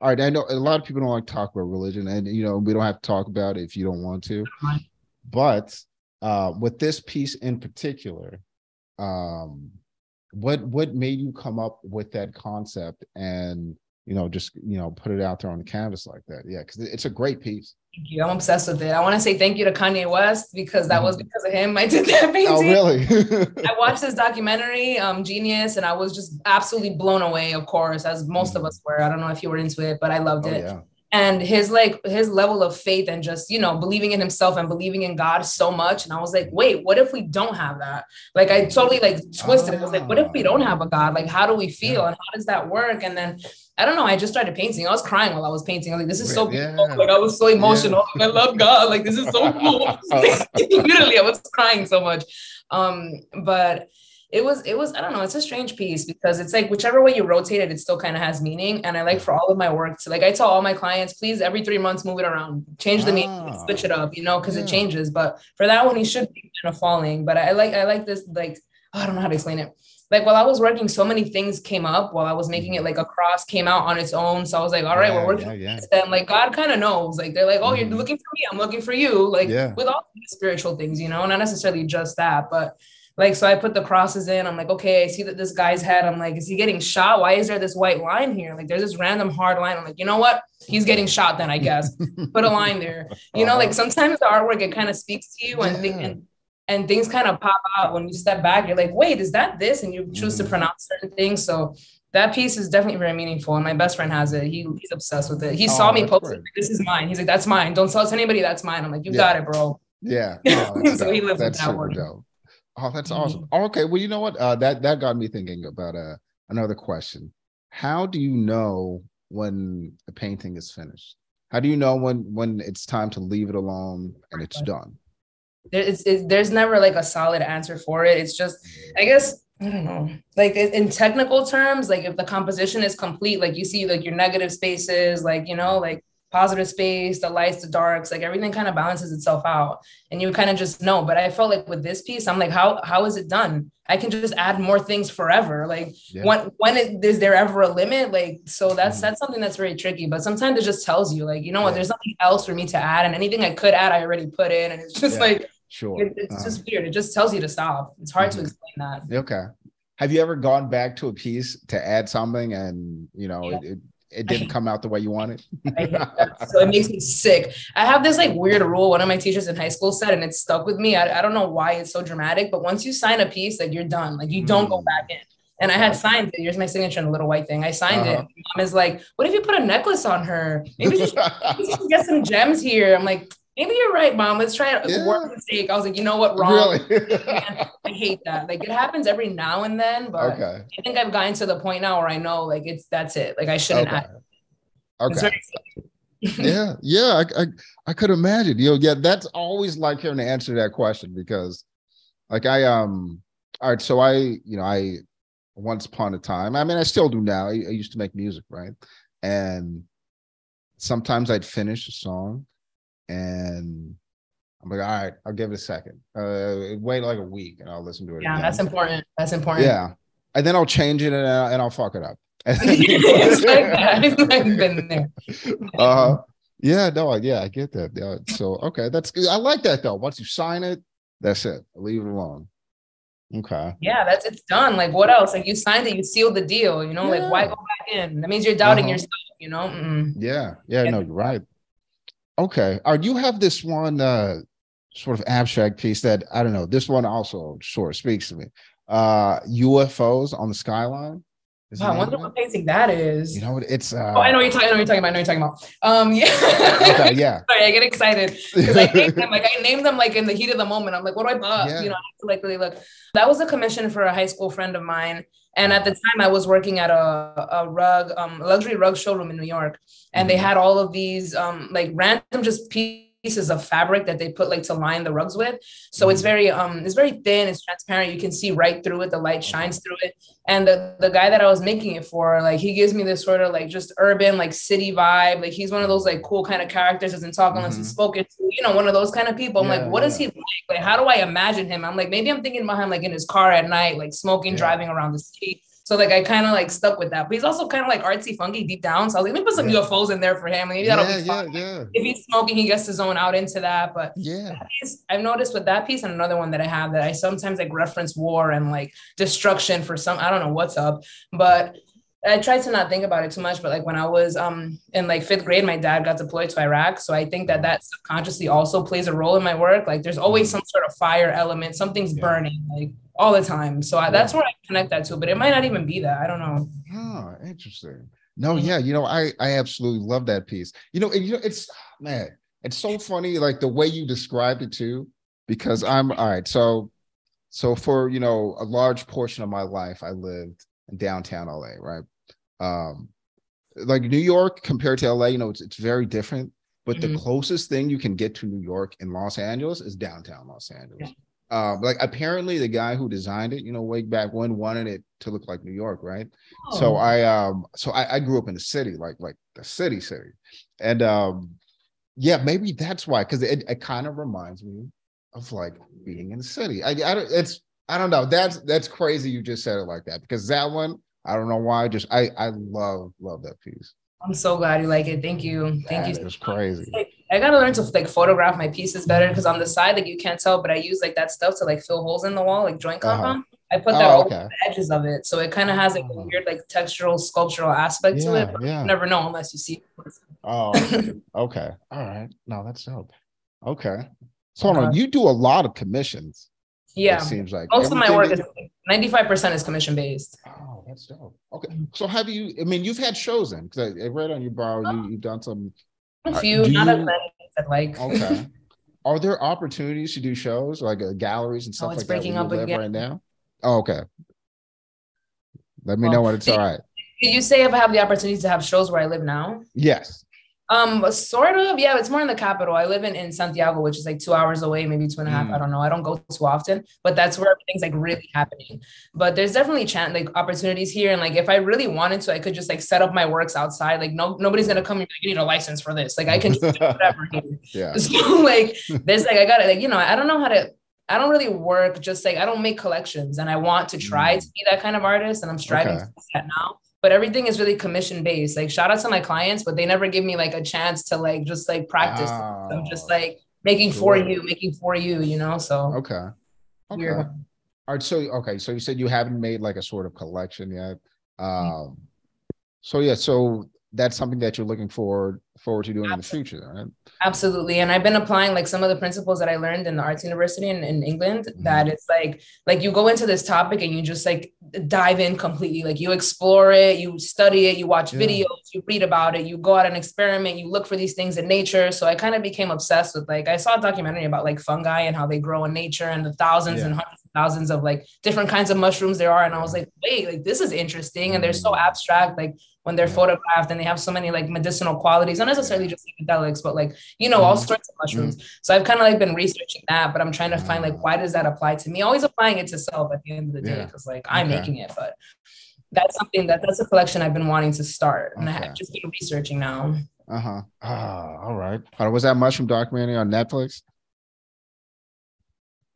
all right, I know a lot of people don't like to talk about religion, and you know we don't have to talk about it if you don't want to. But uh, with this piece in particular, um, what what made you come up with that concept and you know just you know put it out there on the canvas like that? Yeah, because it's a great piece.
Thank you. I'm obsessed with it. I want to say thank you to Kanye West because that was mm-hmm. because of him *laughs* I did that painting. Oh,
really? *laughs* *laughs*
I watched this documentary, um, Genius, and I was just absolutely blown away, of course, as most mm-hmm. of us were. I don't know if you were into it, but I loved oh, it. Yeah and his like his level of faith and just you know believing in himself and believing in god so much. And i was like wait what if we don't have that? Like i totally like twisted. It I was like what if we don't have a god? Like how do we feel? And how does that work? And then i don't know i just started painting. I was crying while i was painting. I was like this is so yeah. like i was so emotional. Yeah. i love god. Like this is so cool. *laughs* *laughs* Literally i was crying so much. Um but it was it was i don't know it's a strange piece because it's like whichever way you rotate it it still kind of has meaning and i like for all of my work to like i tell all my clients please every three months move it around change the ah, meaning switch it up you know because yeah. it changes but for that one he should be kind of falling but i like i like this like oh, i don't know how to explain it like while I was working, so many things came up while I was making it. Mm-hmm. Like a cross came out on its own, so I was like, all right, yeah, we're working. Yeah, yeah. Then like God kind of knows. Like they're like, oh, mm-hmm. you're looking for me, I'm looking for you. Like yeah. with all these spiritual things, you know, not necessarily just that, but like so I put the crosses in. I'm like, okay, I see that this guy's head. I'm like, is he getting shot? Why is there this white line here? Like there's this random hard line. I'm like, you know what? He's getting shot then, I guess. *laughs* put a line there. You know, like sometimes the artwork it kind of speaks to you and, and and things kind of pop out when you step back. You're like, wait, is that this? And you choose mm-hmm. to pronounce certain things. So that piece is definitely very meaningful. And my best friend has it. He, he's obsessed with it. He oh, saw me post it. This is mine. He's like, that's mine. Don't sell it to anybody. That's mine. I'm like, you yeah. got it, bro.
Yeah. *laughs* Oh, so he lives that's with that super dope. Oh, that's mm-hmm. awesome. Oh, okay. Well, you know what? Uh, that that got me thinking about uh, another question. How do you know when a painting is finished? How do you know when when it's time to leave it alone and it's done?
There's there's never like a solid answer for it. It's just, I guess, I don't know. Like in technical terms, like if the composition is complete, like you see like your negative spaces, like you know, like positive space, the lights, the darks, like everything kind of balances itself out. And you kind of just know. But I felt like with this piece, I'm like, how how is it done? I can just add more things forever. Like yeah. when when it, is there ever a limit? Like so that's mm-hmm. that's something that's very tricky. But sometimes it just tells you, like, you know what, there's nothing else for me to add. And anything I could add, I already put in. And it's just yeah. like
sure.
It, it's uh-huh. just weird. It just tells you to stop. It's hard mm-hmm. to explain that.
Okay. Have you ever gone back to a piece to add something and you know yeah. it, it didn't *laughs* come out the way you wanted. *laughs*
so it makes me sick. I have this like weird rule. One of my teachers in high school said, and it stuck with me. I, I don't know why it's so dramatic, but once you sign a piece, like you're done. Like you don't go mm. back in. And I had signed it. Here's my signature in a little white thing. I signed uh-huh. it. Mom is like, "What if you put a necklace on her? Maybe she, *laughs* she get some gems here." I'm like, maybe you're right, mom. Let's try it. Yeah. Work mistake. I was like, you know what, wrong. Really? *laughs* I hate that. Like it happens every now and then, but okay. I think I've gotten to the point now where I know like it's that's it. Like I shouldn't. Okay.
Okay. *laughs* yeah, yeah, I, I, I could imagine. You know, yeah, that's always like hearing the answer to that question because, like, I um, all right, so I, you know, I once upon a time, I mean, I still do now. I, I used to make music, right? And sometimes I'd finish a song, and I'm like, all right, I'll give it a second. Uh, wait like a week, and I'll listen to it.
Yeah, again. that's important. That's important.
Yeah, and then I'll change it and, I'll, and I'll fuck it up
it's like that. I've been there.
Uh, yeah, no, yeah, I get that. Yeah, so okay, that's good. I like that though. Once you sign it, that's it. Leave it alone. Okay.
Yeah, that's it's done. Like what else? Like you signed it, you sealed the deal. You know, yeah. like why go back in? That means you're doubting uh-huh. yourself. You know.
Mm-mm. Yeah, yeah, no, you're right. Okay. Are you have this one uh sort of abstract piece that I don't know. This one also sort of speaks to me. Uh UFOs on the skyline.
Wow, I wonder what painting that is.
You know what? It's. Uh,
oh, I know what you're talking. I know you're talking about. I know you're talking about. Um, yeah. okay,
yeah. *laughs*
Sorry, I get excited because I named them like I named them like in the heat of the moment. I'm like, what do I buy? Yeah. You know, I have to like really look. That was a commission for a high school friend of mine, and at the time I was working at a a rug um luxury rug showroom in New York, and mm-hmm. they had all of these um like random just pieces pieces of fabric that they put like to line the rugs with. So it's mm. very um it's very thin, it's transparent. You can see right through it. The light shines through it. And the, the guy that I was making it for, like he gives me this sort of like just urban, like city vibe. Like he's one of those like cool kind of characters, doesn't talk unless mm-hmm. he's spoken to, you know, one of those kind of people. I'm yeah, like, what yeah. is he like? Like, how do I imagine him? I'm like, maybe I'm thinking about him like in his car at night, like smoking, yeah. driving around the city so like I kind of like stuck with that. But he's also kind of like artsy funky deep down. So I was like, let me put some yeah. UFOs in there for him. Maybe that'll yeah, be fun. Yeah, yeah. If he's smoking, he gets to zone out into that. But
yeah,
piece, I've noticed with that piece and another one that I have that I sometimes like reference war and like destruction for some. I don't know what's up, but I tried to not think about it too much, but like when I was um in like fifth grade, my dad got deployed to Iraq, so I think that that subconsciously also plays a role in my work. Like there's always mm-hmm. some sort of fire element, something's yeah. burning, like all the time. So I, that's where I connect that to, but it might not even be that. I don't know.
Oh, interesting. No, yeah, you know, I I absolutely love that piece. You know, and, you know, it's man, it's so funny, like the way you described it too, because I'm all right. So, so for you know a large portion of my life, I lived in downtown LA, right? um like New York compared to LA, you know, it's it's very different. But mm-hmm. the closest thing you can get to New York in Los Angeles is downtown Los Angeles. Yeah. Um, like apparently the guy who designed it, you know, way back when wanted it to look like New York, right? Oh. So I um so I, I grew up in the city, like like the city city. And um yeah, maybe that's why, because it, it kind of reminds me of like being in the city. I, I don't it's I don't know. That's that's crazy. You just said it like that because that one, I don't know why. Just I I love love that piece.
I'm so glad you like it. Thank you. Thank
that
you.
It's crazy.
I gotta learn to like photograph my pieces better because on the side, like you can't tell, but I use like that stuff to like fill holes in the wall, like joint uh-huh. compound. Uh-huh. I put that oh, okay. over the edges of it, so it kind of has like a oh. weird like textural sculptural aspect yeah, to it. But yeah. you never know unless you see. It.
Oh, *laughs* okay. All right. No, that's dope. Okay. So okay. on, you do a lot of commissions.
Yeah.
It seems like
most of my work is 95% is commission based.
Oh, that's dope. Okay. So have you, I mean, you've had shows in because I, I, read on your bio, you, you've done some.
A few, not you, as many as like.
Okay. *laughs* Are there opportunities to do shows like uh, galleries and oh, stuff oh, like breaking that? Up again. right now. Oh, okay. Let me well, know when it's all right.
Did you say if I have the opportunity to have shows where I live now?
Yes.
Um, sort of. Yeah, it's more in the capital. I live in, in Santiago, which is like two hours away, maybe two and a half. Mm. I don't know. I don't go too often, but that's where everything's like really happening. But there's definitely chance like opportunities here. And like if I really wanted to, I could just like set up my works outside. Like no nobody's gonna come and like, you need a license for this. Like I can just do whatever here. *laughs* *laughs* yeah. So like there's like I gotta like, you know, I don't know how to I don't really work just like I don't make collections and I want to try mm. to be that kind of artist and I'm striving okay. to that now but everything is really commission based. Like shout out to my clients, but they never give me like a chance to like just like practice. Oh, I'm just like making sure. for you, making for you, you know. So
okay. Okay. All right. So okay. So you said you haven't made like a sort of collection yet. Mm-hmm. Um so yeah, so that's something that you're looking forward forward to doing Absolutely. in the future right
Absolutely. And I've been applying like some of the principles that I learned in the arts university in, in England mm-hmm. that it's like like you go into this topic and you just like dive in completely. Like you explore it, you study it, you watch yeah. videos, you read about it, you go out and experiment, you look for these things in nature. So I kind of became obsessed with like I saw a documentary about like fungi and how they grow in nature and the thousands yeah. and hundreds thousands of like different kinds of mushrooms there are. And I was like, wait, like this is interesting. And they're so mm. abstract, like when they're photographed and they have so many like medicinal qualities, not necessarily just psychedelics, but like, you know, all mm. sorts of mushrooms. Mm. So I've kind of like been researching that, but I'm trying to find like, why does that apply to me? Always applying it to self at the end of the day, because like I'm okay. making it, but that's something that that's a collection I've been wanting to start. And okay. I have just been researching now.
Uh-huh. Ah, all right. Was that mushroom documentary on Netflix?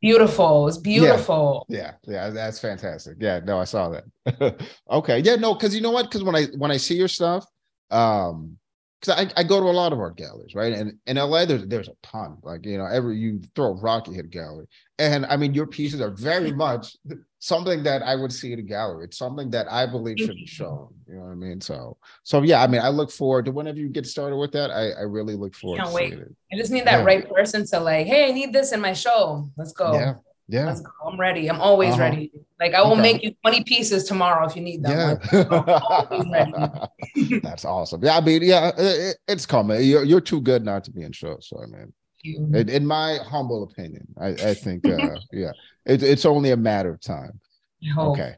Beautiful. It's beautiful.
Yeah, yeah, yeah, that's fantastic. Yeah, no, I saw that. *laughs* okay, yeah, no, because you know what? Because when I when I see your stuff, um, because I, I go to a lot of art galleries, right? And in LA, there's there's a ton. Like you know, every you throw a rock, you hit a gallery, and I mean, your pieces are very much something that I would see at a gallery. It's something that I believe should be shown. You know what I mean? So, so yeah, I mean, I look forward to whenever you get started with that. I, I really look forward. Can't wait. It.
I just need that yeah. right person to like, hey, I need this in my show. Let's go.
Yeah. Yeah.
Let's go. I'm ready. I'm always uh-huh. ready. Like I will okay. make you 20 pieces tomorrow if you need them.
Yeah. *laughs* That's awesome. Yeah, I mean, yeah, it, it's coming. You're, you're too good not to be in shows. So I mean, in, in, my humble opinion, I, I think, uh, *laughs* yeah, it, it's only a matter of time. Okay.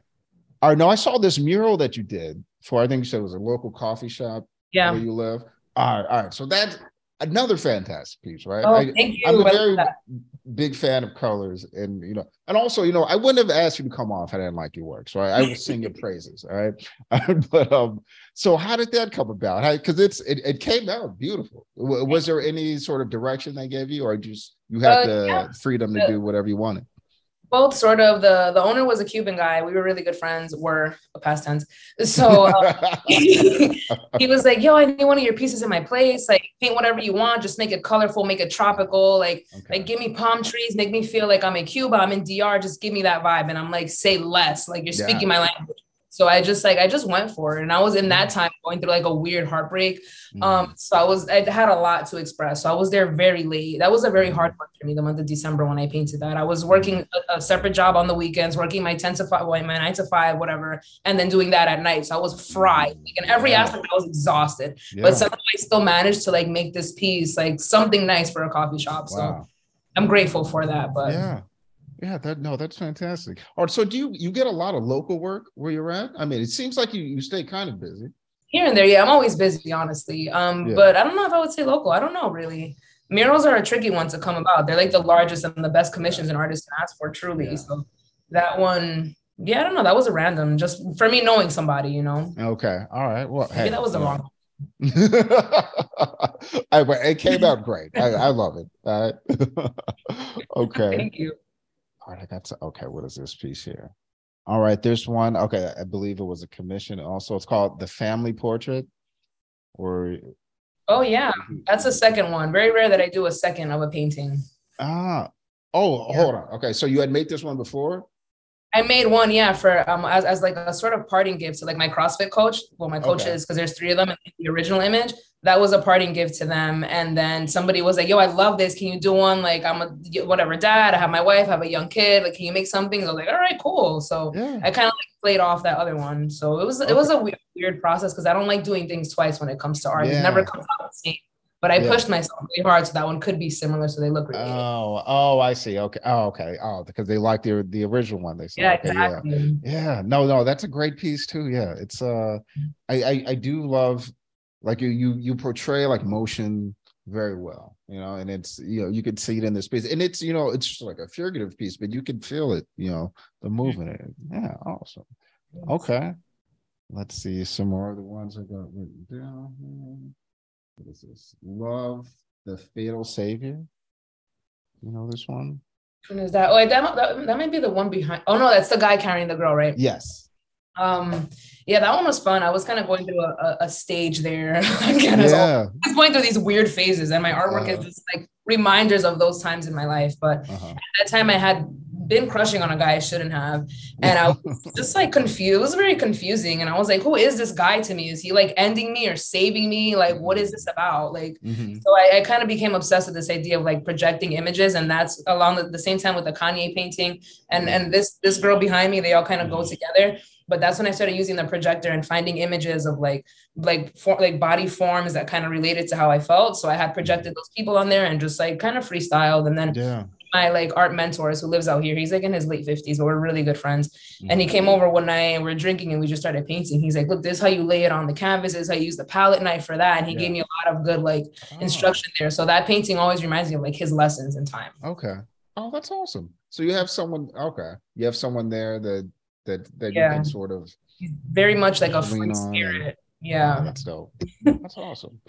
All right. Now I saw this mural that you did for, I think you said it was a local coffee shop
yeah.
where you live. All right. All right. So that's another fantastic piece, right?
Oh, I, thank you.
I'm a very big fan of colors and you know and also you know i wouldn't have asked you to come off i didn't like your work so i, I will sing your praises all right *laughs* but um so how did that come about because it's it, it came out beautiful was there any sort of direction they gave you or just you had uh, the yeah. freedom to do whatever you wanted
both sort of the the owner was a Cuban guy. We were really good friends. Were a past tense. So um, *laughs* he was like, "Yo, I need one of your pieces in my place. Like, paint whatever you want. Just make it colorful, make it tropical. Like, okay. like give me palm trees, make me feel like I'm in Cuba. I'm in DR. Just give me that vibe." And I'm like, "Say less. Like, you're yeah. speaking my language." So I just like I just went for it. And I was in that time going through like a weird heartbreak. Mm-hmm. Um, so I was I had a lot to express. So I was there very late. That was a very hard month for me, the month of December when I painted that. I was working a, a separate job on the weekends, working my 10 to 5, well, my nine to five, whatever, and then doing that at night. So I was fried. Like in every yeah. aspect, I was exhausted. Yeah. But somehow I still managed to like make this piece like something nice for a coffee shop. So wow. I'm grateful for that. But
yeah. Yeah, that no, that's fantastic. All right, so do you you get a lot of local work where you're at? I mean, it seems like you you stay kind of busy.
Here and there, yeah. I'm always busy, honestly. Um, yeah. but I don't know if I would say local. I don't know really. Murals are a tricky one to come about. They're like the largest and the best commissions an artist can ask for, truly. Yeah. So that one, yeah, I don't know. That was a random, just for me knowing somebody, you know.
Okay, all right. Well,
Maybe hey, that was the yeah. wrong. *laughs*
I, it came out great. I, I love it. All right. *laughs* okay. *laughs*
Thank you.
All right, I got to okay, what is this piece here? All right, there's one. Okay, I believe it was a commission also. It's called The Family Portrait. Or
Oh yeah, that's a second one. Very rare that I do a second of a painting.
Ah, oh, yeah. hold on. Okay, so you had made this one before?
I made one, yeah, for um as, as like a sort of parting gift to like my CrossFit coach. Well, my coaches, okay. because there's three of them in the original image. That was a parting gift to them. And then somebody was like, "Yo, I love this. Can you do one? Like, I'm a whatever dad. I have my wife. I have a young kid. Like, can you make something?" I was like, "All right, cool." So yeah. I kind of like played off that other one. So it was okay. it was a weird, weird process because I don't like doing things twice when it comes to art. Yeah. It never comes out the same. But I yeah. pushed myself really hard so that one could be similar, so they look really.
Oh, good. oh, I see. Okay. Oh, okay. Oh, because they like the the original one. They said. Yeah, okay, exactly. Yeah. yeah. No, no, that's a great piece too. Yeah, it's uh, I, I I do love, like you you you portray like motion very well, you know, and it's you know you could see it in the space, and it's you know it's just like a figurative piece, but you can feel it, you know, the movement. Yeah, awesome. Okay, let's see some more of the ones I got written down. What is this? Love the Fatal Savior. You know this one?
Which one is that? Oh, that, that, that might be the one behind. Oh, no, that's the guy carrying the girl, right?
Yes.
Um, yeah, that one was fun. I was kind of going through a, a, a stage there. *laughs* yeah. I was going through these weird phases, and my artwork uh, is just like reminders of those times in my life. But uh-huh. at that time, I had been crushing on a guy I shouldn't have. And I was *laughs* just like confused. It was very confusing. And I was like, who is this guy to me? Is he like ending me or saving me? Like, what is this about? Like, mm-hmm. so I, I kind of became obsessed with this idea of like projecting images. And that's along the, the same time with the Kanye painting and, and this, this girl behind me, they all kind of go mm-hmm. together but that's when I started using the projector and finding images of like like for, like body forms that kind of related to how I felt. So I had projected those people on there and just like kind of freestyled. And then yeah my like art mentors who lives out here. He's like in his late 50s, but we're really good friends. Mm-hmm. And he came over one night and we are drinking and we just started painting. He's like, look, this is how you lay it on the canvas, this is how you use the palette knife for that. And he yeah. gave me a lot of good like oh. instruction there. So that painting always reminds me of like his lessons in time.
Okay. Oh, that's awesome. So you have someone, okay. You have someone there that that that yeah. you can sort of
He's very much like a free spirit. Yeah.
Oh, that's dope. that's awesome.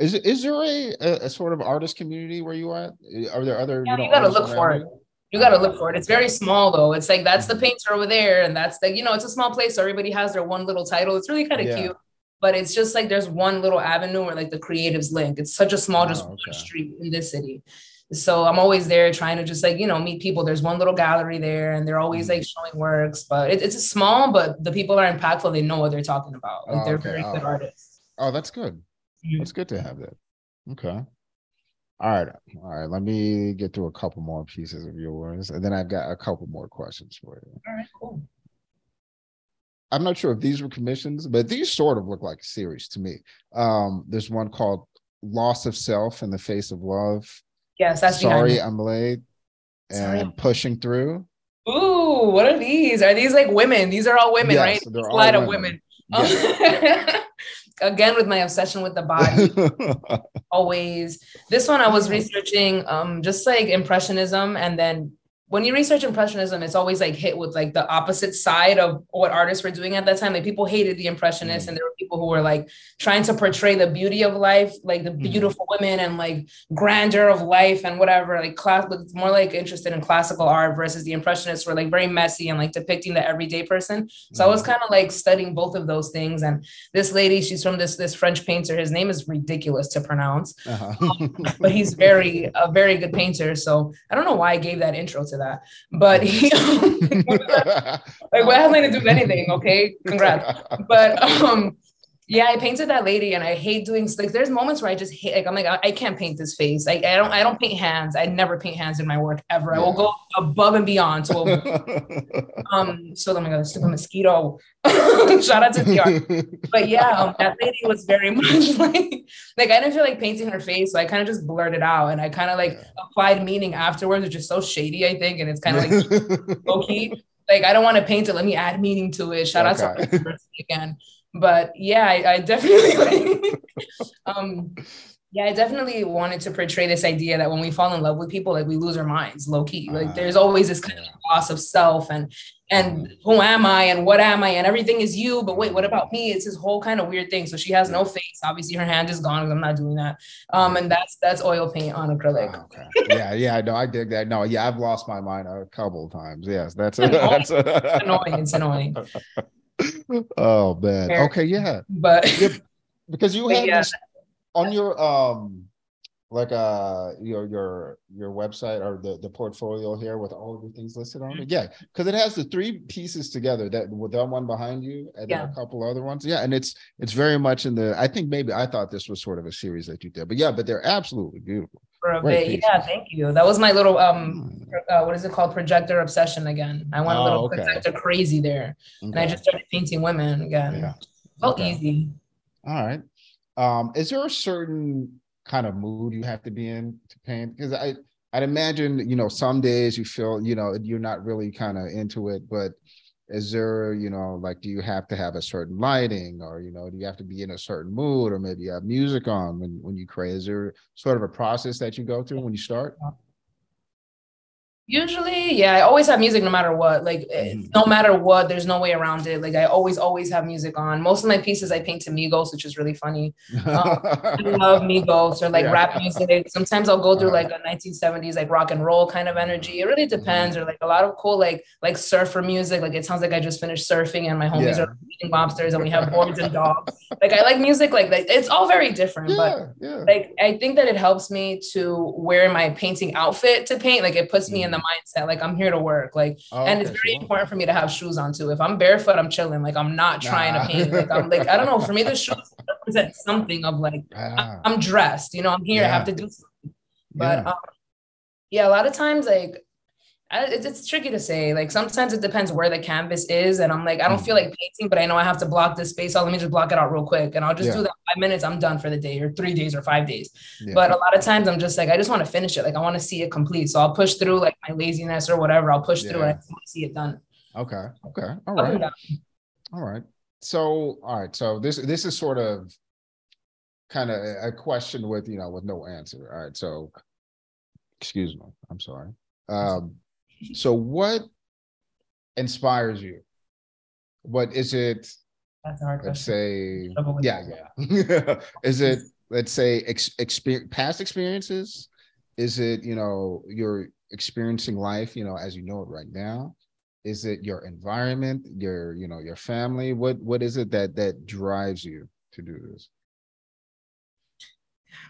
Is is there a, a, a, sort of artist community where you are? Are there other?
Yeah, you, know, you gotta look for it. You gotta look for it. It's very small though. It's like that's the mm-hmm. painter over there, and that's the you know it's a small place. So everybody has their one little title. It's really kind of yeah. cute, but it's just like there's one little avenue where like the creatives link. It's such a small, just oh, okay. street in this city. So I'm always there trying to just like you know meet people. There's one little gallery there, and they're always mm-hmm. like showing works. But it, it's a small, but the people are impactful. They know what they're talking about. Like oh, they're okay. very oh. good artists.
Oh, that's good. Mm-hmm. Good to have that. Okay. All right. All right. Let me get through a couple more pieces of yours, and then I've got a couple more questions for
you. All right. Cool.
I'm not sure if these were commissions, but these sort of look like a series to me. Um, there's one called Loss of Self in the Face of Love.
Yes, that's
Sorry, I'm late. And Sorry. Pushing Through.
Ooh, what are these? Are these like women? These are all women, yes, right? They're a lot of women. Yes. *laughs* again with my obsession with the body *laughs* always. This one i was researching um just like impressionism and then when you research impressionism it's always like hit with like the opposite side of what artists were doing at that time like people hated the impressionists mm. and there were people who were like trying to portray the beauty of life like the mm. beautiful women and like grandeur of life and whatever like class more like interested in classical art versus the impressionists were like very messy and like depicting the everyday person so mm. i was mm. kind of like studying both of those things and this lady she's from this this french painter his name is ridiculous to pronounce uh-huh. um, *laughs* but he's very a very good painter so i don't know why i gave that intro to that. But he *laughs* *laughs* like what has nothing to do with anything, okay? Congrats. But um yeah, I painted that lady and I hate doing like there's moments where I just hate like I'm like I, I can't paint this face. Like I don't I don't paint hands. I never paint hands in my work ever. Yeah. I will go above and beyond. So *laughs* um so oh my god, a mosquito. *laughs* Shout out to the. But yeah, um, that lady was very *laughs* much like like I didn't feel like painting her face, so I kind of just blurted out and I kind of like applied meaning afterwards, which is so shady, I think, and it's kind of like low key. Like I don't want to paint it. Let me add meaning to it. Shout okay. out to again but yeah, I, I definitely *laughs* um yeah, I definitely wanted to portray this idea that when we fall in love with people, like we lose our minds, low key. Like uh, there's always this kind of loss of self, and and who am I and what am I and everything is you. But wait, what about me? It's this whole kind of weird thing. So she has no face. Obviously, her hand is gone. I'm not doing that. Um, and that's that's oil paint on acrylic.
Oh, okay. Yeah, yeah, I know. I dig that. No, yeah, I've lost my mind a couple of times. Yes, that's, that's *laughs*
annoying. It's annoying. *laughs*
oh man. Okay, yeah.
But
yeah, because you *laughs* have yeah. this on your um like uh your your your website or the the portfolio here with all of the things listed on it mm-hmm. yeah because it has the three pieces together that with that one behind you and yeah. then a couple other ones yeah and it's it's very much in the i think maybe i thought this was sort of a series that you did but yeah but they're absolutely beautiful
for a bit. Yeah, thank you. That was my little um, uh, what is it called? Projector obsession again. I went oh, a little okay. projector crazy there, okay. and I just started painting women again. Yeah. Felt okay. easy.
All right. Um, is there a certain kind of mood you have to be in to paint? Because I I'd imagine you know some days you feel you know you're not really kind of into it, but is there you know like do you have to have a certain lighting or you know do you have to be in a certain mood or maybe you have music on when when you create? Is there sort of a process that you go through when you start?
Uh, Usually, yeah, I always have music no matter what. Like, eh, mm-hmm. no matter what, there's no way around it. Like, I always, always have music on. Most of my pieces I paint to Migos, which is really funny. Um, I *laughs* love Migos or like yeah. rap music. Sometimes I'll go through like a 1970s like rock and roll kind of energy. It really depends. Mm-hmm. Or like a lot of cool like like surfer music. Like it sounds like I just finished surfing and my homies yeah. are eating lobsters and we have boards and dogs. Like I like music like that. It's all very different, yeah, but like I think that it helps me to wear my painting outfit to paint. Like it puts mm-hmm. me in the mindset like I'm here to work. Like, oh, and it's very sure. important for me to have shoes on too. If I'm barefoot, I'm chilling. Like I'm not trying nah. to paint. Like I'm like I don't know. For me, the shoes represent something of like yeah. I'm dressed. You know, I'm here. Yeah. I have to do something. But yeah. Um, yeah, a lot of times like it's, it's tricky to say. Like sometimes it depends where the canvas is, and I'm like, I don't feel like painting, but I know I have to block this space. So let me just block it out real quick, and I'll just yeah. do that five minutes. I'm done for the day, or three days, or five days. Yeah. But a lot of times I'm just like, I just want to finish it. Like I want to see it complete. So I'll push through like my laziness or whatever. I'll push yeah. through. And I want to see it done.
Okay. Okay. All right. All right. So all right. So this this is sort of kind of a question with you know with no answer. All right. So excuse me. I'm sorry. Um, so what inspires you? What is it?
That's a hard
let's say, yeah, yeah. *laughs* is it let's say ex- experience past experiences? Is it you know you're experiencing life you know as you know it right now? Is it your environment, your you know your family? What what is it that that drives you to do this?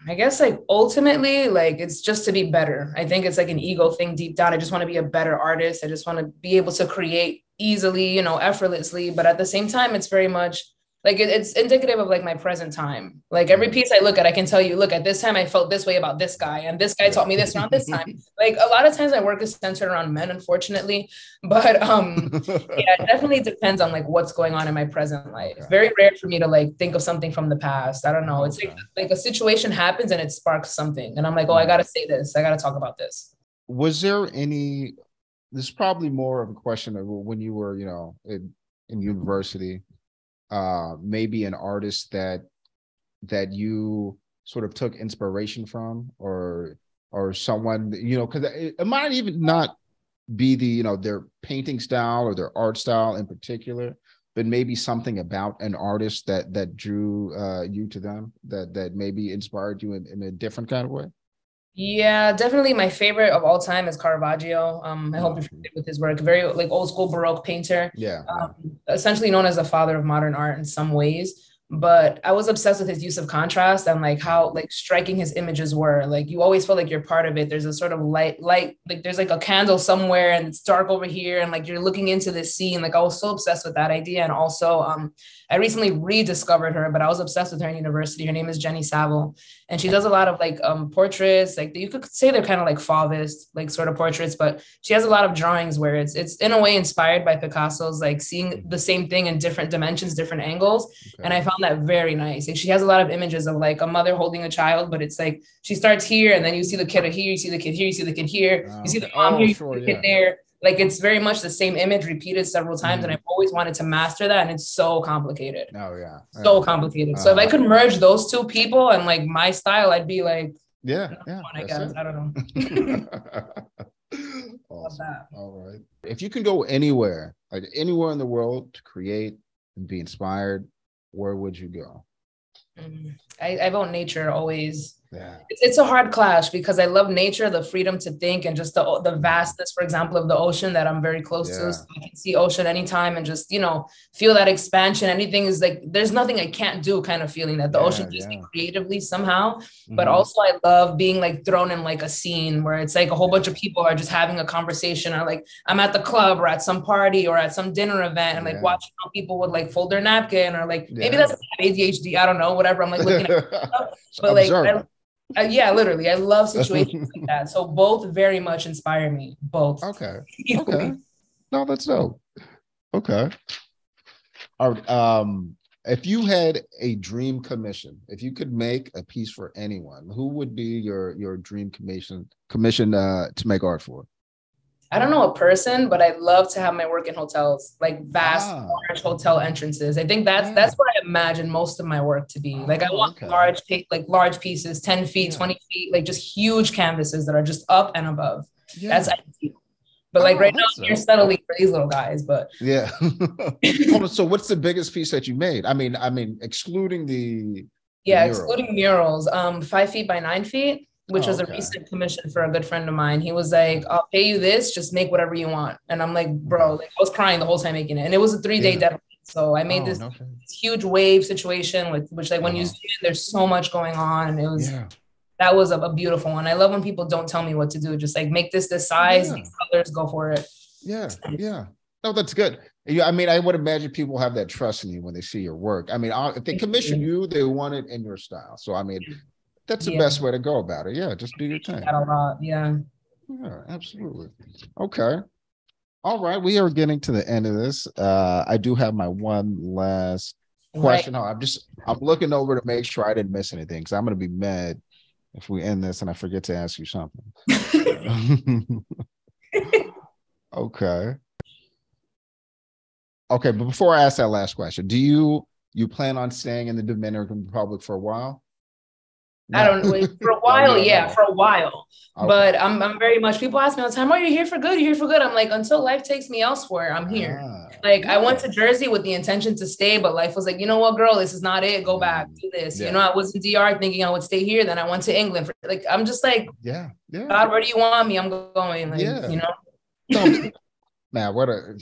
I guess like ultimately, like it's just to be better. I think it's like an ego thing deep down. I just want to be a better artist. I just want to be able to create easily, you know, effortlessly. But at the same time, it's very much like it, it's indicative of like my present time. Like every mm. piece i look at i can tell you look at this time i felt this way about this guy and this guy taught me this around this time. *laughs* Like a lot of times my work is centered around men unfortunately *laughs* but um *laughs* yeah it definitely depends on like what's going on in my present life. Very rare for me to like think of something from the past. I don't know. It's like like a situation happens and it sparks something and i'm like oh i mm. gotta say this. I gotta talk about this.
Was there any this is probably more of a question of when you were you know in, in university uh, maybe an artist that that you sort of took inspiration from or or someone you know because it, it, might even not be the you know their painting style or their art style in particular but maybe something about an artist that that drew uh, you to them that that maybe inspired you in, in a different kind of way
yeah, definitely my favorite of all time is Caravaggio. Um, I hope you're familiar with his work. Very like old school Baroque painter.
Yeah. Um,
essentially known as the father of modern art in some ways but I was obsessed with his use of contrast and like how like striking his images were. Like you always feel like you're part of it. There's a sort of light, light, like there's like a candle somewhere and it's dark over here, and like you're looking into this scene. Like I was so obsessed with that idea. And also, um, I recently rediscovered her, but I was obsessed with her in university. Her name is Jenny Saville, and she does a lot of like um portraits. Like you could say they're kind of like Fauvist, like sort of portraits, but she has a lot of drawings where it's it's in a way inspired by Picasso's, like seeing the same thing in different dimensions, different angles. Okay. And I found that very nice. Like she has a lot of images of like a mother holding a child, but it's like she starts here and then you see the kid here, you see the kid here, you see the kid here, you see the mom oh, here, sure, the kid yeah. there. Like it's very much the same image repeated several times, mm and I've always wanted to master that, and it's so complicated.
Oh yeah,
so yeah. complicated. Uh, so if I uh, could merge those two people and like my style, I'd be like,
yeah, yeah.
I guess it. I don't know. *laughs* *laughs*
awesome. All right. If you can go anywhere like anywhere in the world to create and be inspired, where would you go?
Mm, I, I vote nature always
yeah.
It's, it's a hard clash because I love nature, the freedom to think, and just the the vastness, for example, of the ocean that I'm very close yeah. to. So I can see ocean anytime and just you know feel that expansion. Anything is like there's nothing I can't do, kind of feeling that the yeah, ocean gives me creatively somehow. Mm-hmm. But also I love being like thrown in like a scene where it's like a whole bunch of people are just having a conversation, or like I'm at the club or at some party or at some dinner event and like watching how people would like fold their napkin or like maybe that's ADHD. I don't know, whatever. I'm like looking at, *laughs* but like. Uh, yeah, literally. I love situations like *laughs* that. So both very much inspire me. Both.
Okay. *laughs* Okay. No, that's dope. Okay. All right. Um, if you had a dream commission, if you could make a piece for anyone, who would be your your dream commission commission uh, to make art for?
I don't know a person, but I love to have my work in hotels, like vast, ah. large hotel entrances. I think that's yeah. that's what I imagine most of my work to be. Oh, like I want okay. large, like large pieces, ten feet, yeah. twenty feet, like just huge canvases that are just up and above. Yeah. That's ideal. But like oh, right now, so. you're settling for these little guys. But
yeah. *laughs* so what's the biggest piece that you made? I mean, I mean, excluding the
yeah, excluding murals, um, five feet by nine feet which oh, was a recent commission for a good friend of mine. He was like, I'll pay you this, just make whatever you want. And I'm like, bro, mm-hmm. like I was crying the whole time making it. And it was a three-day yeah. deadline. So I made oh, this, no this, huge wave situation with which like when you uh-huh. see it, there's so much going on. And it was yeah. that was a, a, beautiful one. I love when people don't tell me what to do, just like make this this size, yeah. these colors, go for it.
Yeah, yeah. No, that's good. I mean, I would imagine people have that trust in you when they see your work. I mean, if they commission you, they want it in your style. So I mean, that's the yeah. best way to go about it. Yeah, just do your thing.
a lot. Yeah.
Yeah, absolutely. Okay. All right, we are getting to the end of this. Uh, I do have my one last question. Right. I'm just I'm looking over to make sure I didn't miss anything because I'm gonna be mad if we end this and I forget to ask you something. *laughs* okay. Okay, but before I ask that last question, do you you plan on staying in the Dominican Republic for a while?
I don't know. For a *laughs* while, yeah, for a while. Okay. But I'm, I'm very much, people ask me all the time, are you here for good? You're here for good. I'm like, until life takes me elsewhere, I'm here. Ah, like, yeah. I went to Jersey with the intention to stay, but life was like, you know what, girl, this is not it. Go back, mm, do this. Yeah. You know, I was in DR thinking I would stay here. Then I went to England. For, like, I'm just like,
yeah, yeah.
God, where do you want me? I'm going. Like, yeah. you know? *laughs*
man, now, what a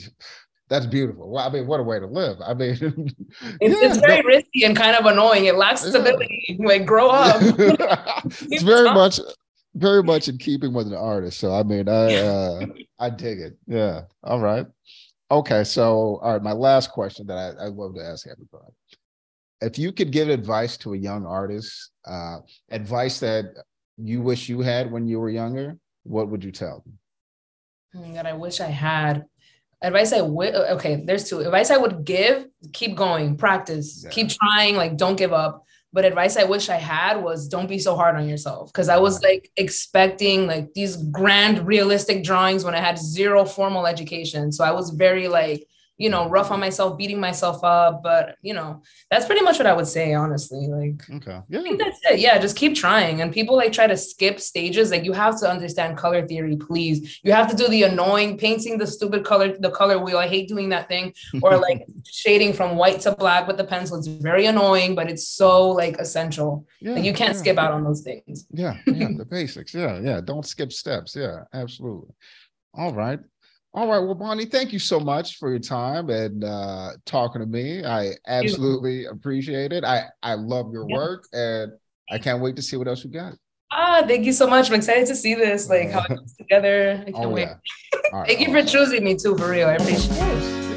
that's beautiful. Well, I mean, what a way to live. I mean, *laughs* it's,
yeah, it's very no. risky and kind of annoying. It lacks stability. Yeah. Like, grow *laughs* up.
it's very much, very much in keeping with an artist. So, I mean, I, uh, I dig it. Yeah. All right. Okay. So, all right. My last question that I, I love to ask everybody: If you could give advice to a young artist, uh, advice that you wish you had when you were younger, what would you tell them?
That I wish I had advice I would uh, okay, there's two. Advice I would give, keep going, practice, yeah. keep trying, like don't give up. But advice I wish I had was don't be so hard on yourself. Cause I was like expecting like these grand realistic drawings when I had zero formal education. So I was very like you know, rough on myself, beating myself up. But you know, that's pretty much what I would say, honestly. Like,
okay, yeah,
that's it. Yeah, just keep trying. And people like try to skip stages. Like, you have to understand color theory, please. You have to do the annoying painting the stupid color, the color wheel. I hate doing that thing. Or *laughs* like shading from white to black with the pencil. It's very annoying, but it's so like essential. Yeah, like, you can't yeah. skip out on those things.
Yeah, yeah, the basics. Yeah, yeah. Don't skip steps. Yeah, absolutely. All right. All right. Well, Bonnie, thank you so much for your time and uh, talking to me. I absolutely appreciate it. I, I love your work and I can't wait to see what else you got.
Ah, thank you so much. I'm excited to see this, like how it comes together. I can't oh, wait. Yeah. thank right, you for choosing me too, for real. I appreciate it.